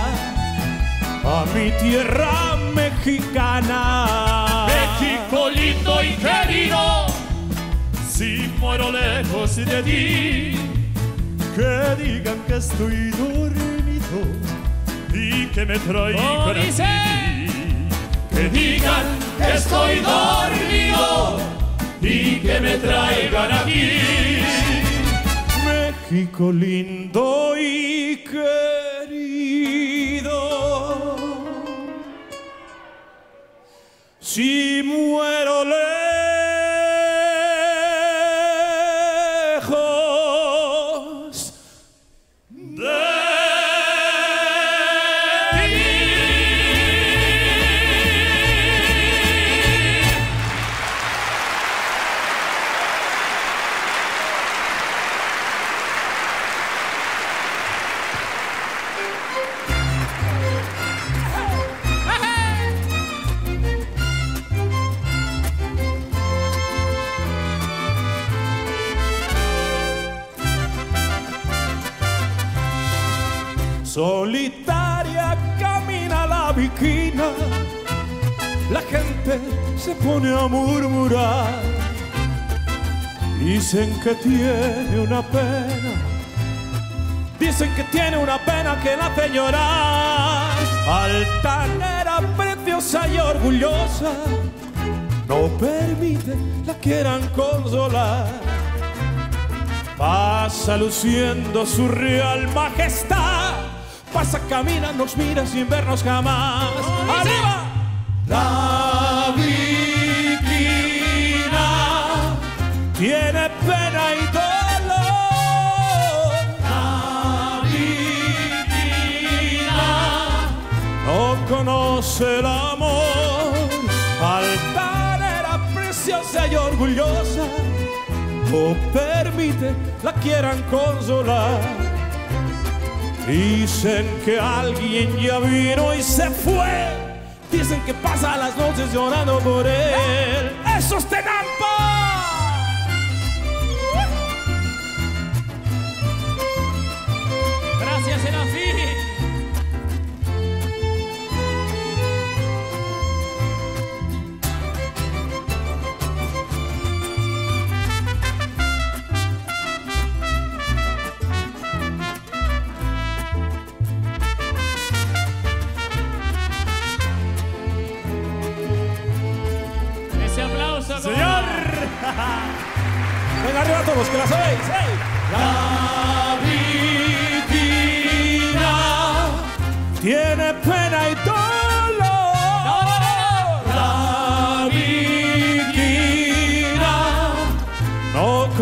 a mi tierra mexicana. México lindo y querido, si muero lejos de ti, que digan que estoy dormido y que me traigan aquí. Que digan que estoy dormido y que me traigan aquí. México lindo y querido. Si muero lejos se pone a murmurar. Dicen que tiene una pena, dicen que tiene una pena que la hace llorar. Altanera, preciosa y orgullosa, no permite la quieran consolar. Pasa luciendo su real majestad. Pasa, camina, nos mira sin vernos jamás. ¡Arriba! La tiene pena y dolor. La viquina no conoce el amor. Altanera, preciosa y orgullosa no permite la quieran consolar. Dicen que alguien ya vino y se fue. Dicen que pasa las noches llorando por él. ¡Eso es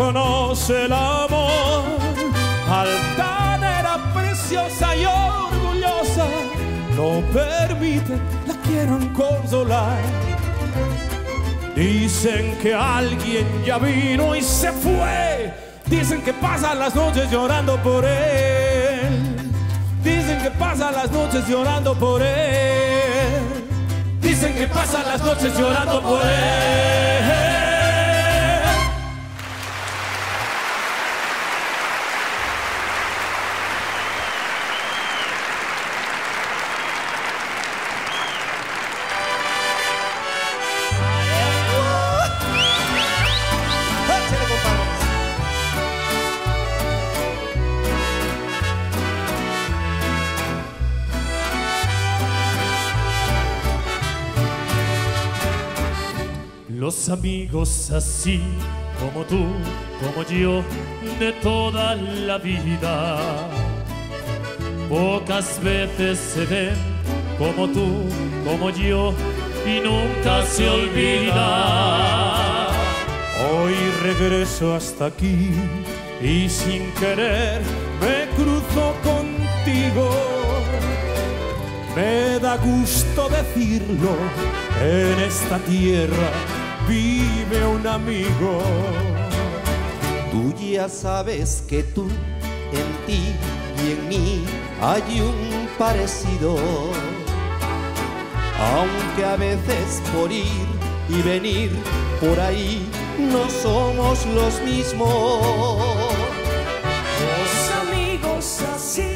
conoce el amor. Altanera, preciosa y orgullosa, no permite, la quieran consolar. Dicen que alguien ya vino y se fue. Dicen que pasan las noches llorando por él. Dicen que pasan las noches llorando por él. Dicen que pasan las noches llorando por él. Amigos así como tú, como yo, de toda la vida. Pocas veces se ven como tú, como yo, y nunca se olvida. Hoy regreso hasta aquí y sin querer me cruzo contigo. Me da gusto decirlo, en esta tierra vive un amigo. Tú ya sabes que tú, en ti y en mí hay un parecido. Aunque a veces por ir y venir por ahí no somos los mismos. Los amigos así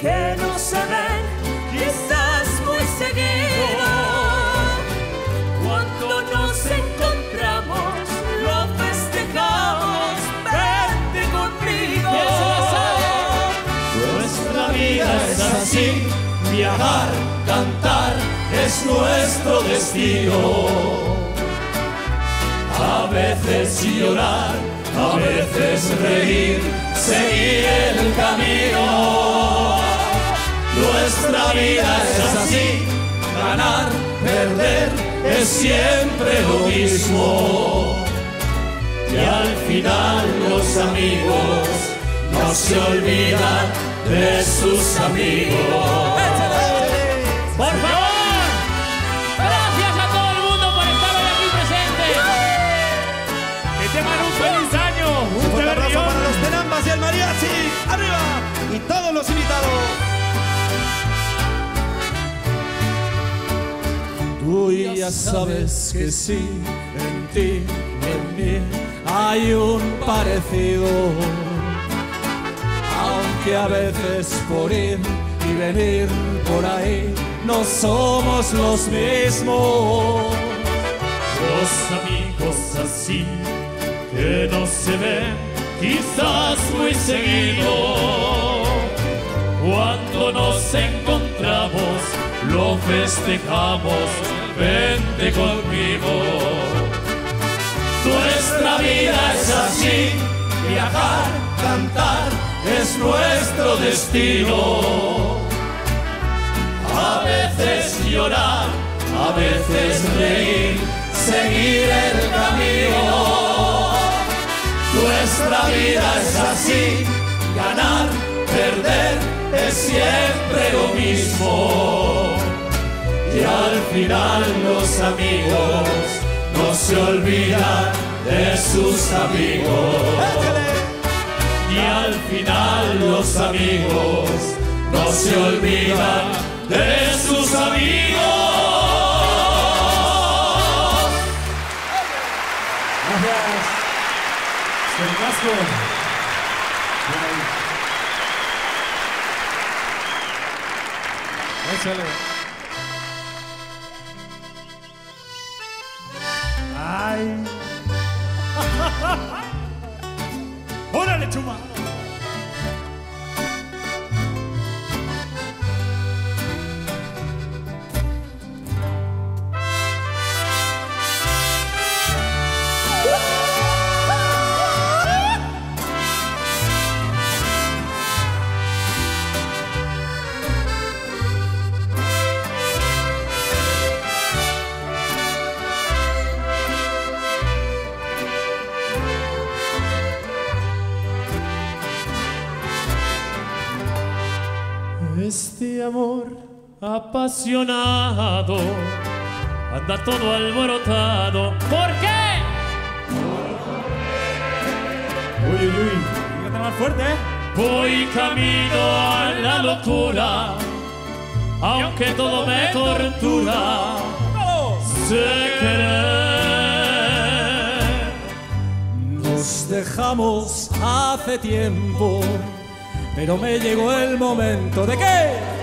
que no se ven quizás muy seguido. Cantar es nuestro destino. A veces llorar, a veces reír, seguir el camino. Nuestra vida es así, ganar, perder es siempre lo mismo. Y al final los amigos no se olvidan de sus amigos. Por favor, gracias a todo el mundo por estar hoy aquí presente. Que tengan un feliz año. Un fuerte abrazo para los tenambas y el mariachi. ¡Arriba! Y todos los invitados. Tú ya sabes que sí, en ti y en mí hay un parecido. Aunque a veces por ir venir por ahí no somos los mismos. Los amigos así que no se ven quizás muy seguido. Cuando nos encontramos lo festejamos, vente conmigo. Nuestra vida es así, viajar, cantar es nuestro destino. A veces llorar, a veces reír, seguir el camino. Nuestra vida es así, ganar, perder es siempre lo mismo. Y al final los amigos no se olvidan de sus amigos. Y al final los amigos no se olvidan de sus amigos. Gracias. Échale. Ay. Chuma. Apasionado anda todo alborotado. ¿Por qué? Uy, uy, uy. Más fuerte, ¿eh? Voy camino a la locura, aunque todo me tortura. Sé querer. Nos dejamos hace tiempo, pero me llegó el momento de que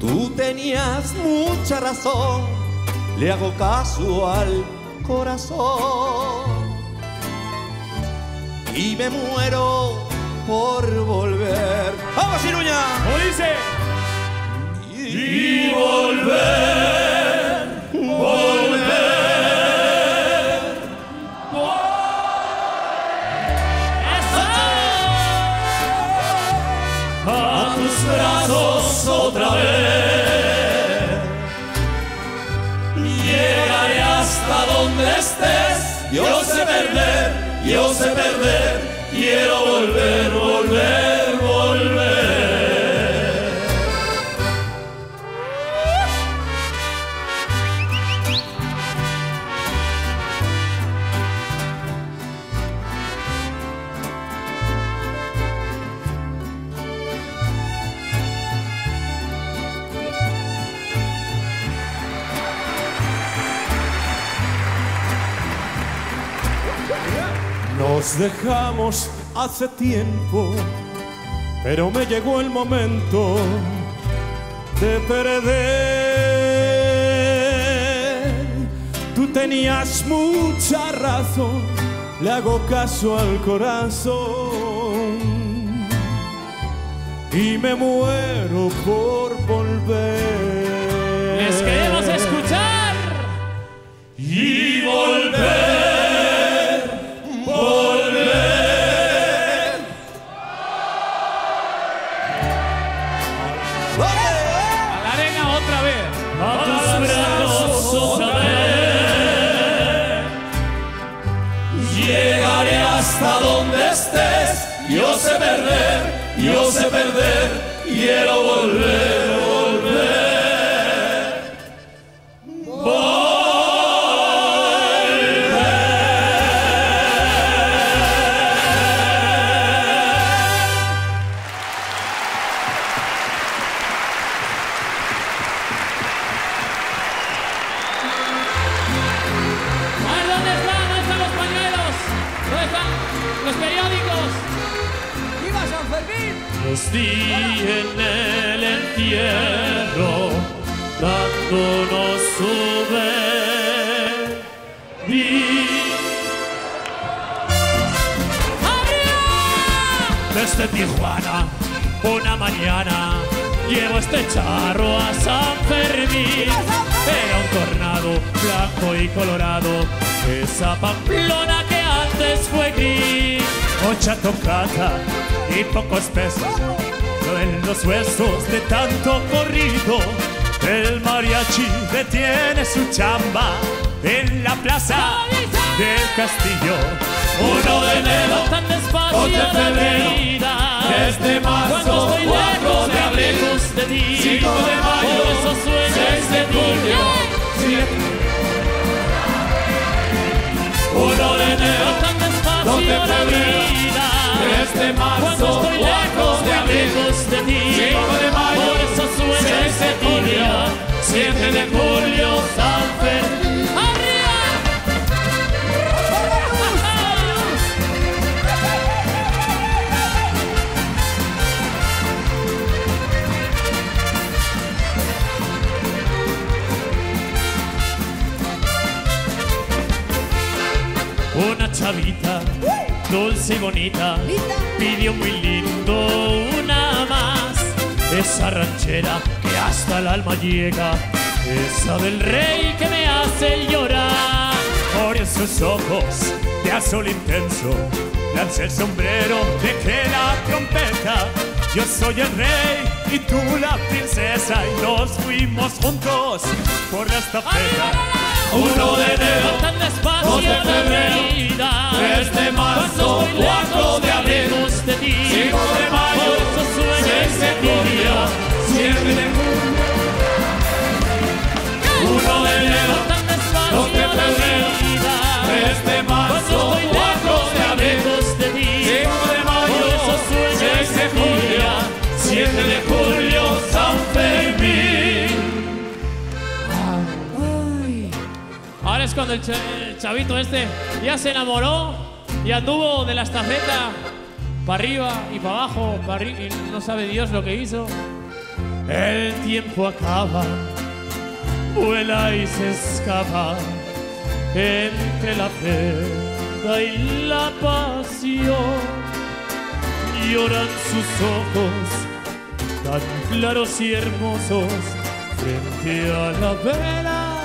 Tú tenías mucha razón, le hago caso al corazón y me muero por volver. ¡Vamos, Iruña! ¿Cómo dice? Y volver, volver. Otra vez. llegaré hasta donde estés. Yo sé perder, yo sé perder, quiero volver, volver. Nos dejamos hace tiempo, pero me llegó el momento de perder. Tú tenías mucha razón, le hago caso al corazón y me muero por volver. Les queremos escuchar. Y volver, sé perder. Quiero volver, Tijuana, una mañana, llevo este charro a San Fermín. Era un tornado blanco y colorado, esa pamplona que antes fue gris. Mucha tocata y pocos pesos, en los huesos de tanto corrido. El mariachi detiene su chamba en la plaza del castillo. Uno de enero, tan despacio de febrero, la vida. tres de marzo, Cuando estoy cuatro lejos, de abril, lejos de ti. cinco de mayo, Por eso sueño seis de este julio, día. siete- Uno de enero, tan despacio dos de la febrero, vida. tres de marzo, Cuando estoy cuatro lejos, de abril, lejos de ti. cinco de mayo, Por eso sueño seis de este julio, día. siete de julio, San Fermín. bonita, pidió muy lindo una más. Esa ranchera que hasta el alma llega, esa del rey que me hace llorar. Por sus ojos de azul intenso, lanza el sombrero, de la trompeta. Yo soy el rey y tú la princesa y nos fuimos juntos por esta feta. 1 de enero, 2 de febrero, 3 de marzo, 4 de abril, 5 de mayo, 6 de junio, 7 de junio. 1 de enero, 2 de febrero, 3 de marzo, 4 de abril, 5 de mayo, 6 de junio, 7 de junio. El, cha- el chavito este ya se enamoró y anduvo de la estafeta para arriba y para abajo, no sabe Dios lo que hizo. El tiempo acaba, vuela y se escapa entre la pena y la pasión. Lloran sus ojos tan claros y hermosos frente a la vela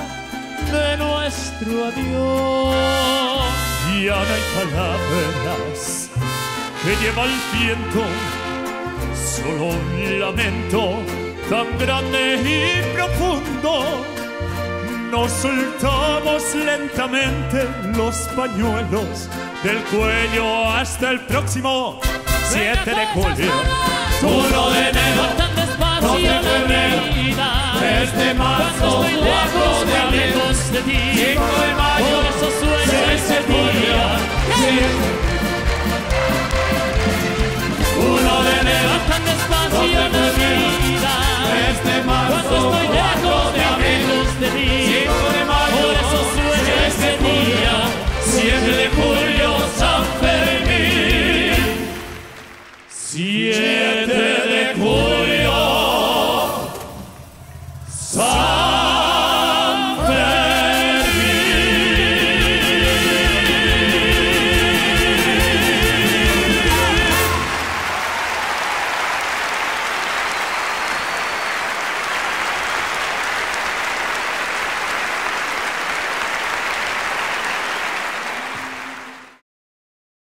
de nuestro adiós. Ya no hay palabras que lleva el viento, solo un lamento tan grande y profundo. Nos soltamos lentamente los pañuelos del cuello hasta el próximo 7 de julio. Uno de enero, tan despacio la vida. Desde marzo, Cuando estoy lejos, cuatro de muy abril, lejos de ti. cinco de mayo, Por eso seis ese de día. Uno de enero, tan despacio la vida. Desde marzo, Cuando estoy lejos, cuatro de muy abril, lejos de ti. cinco de mayo, Por eso de ese día. 7 de julio, San Fermín. 7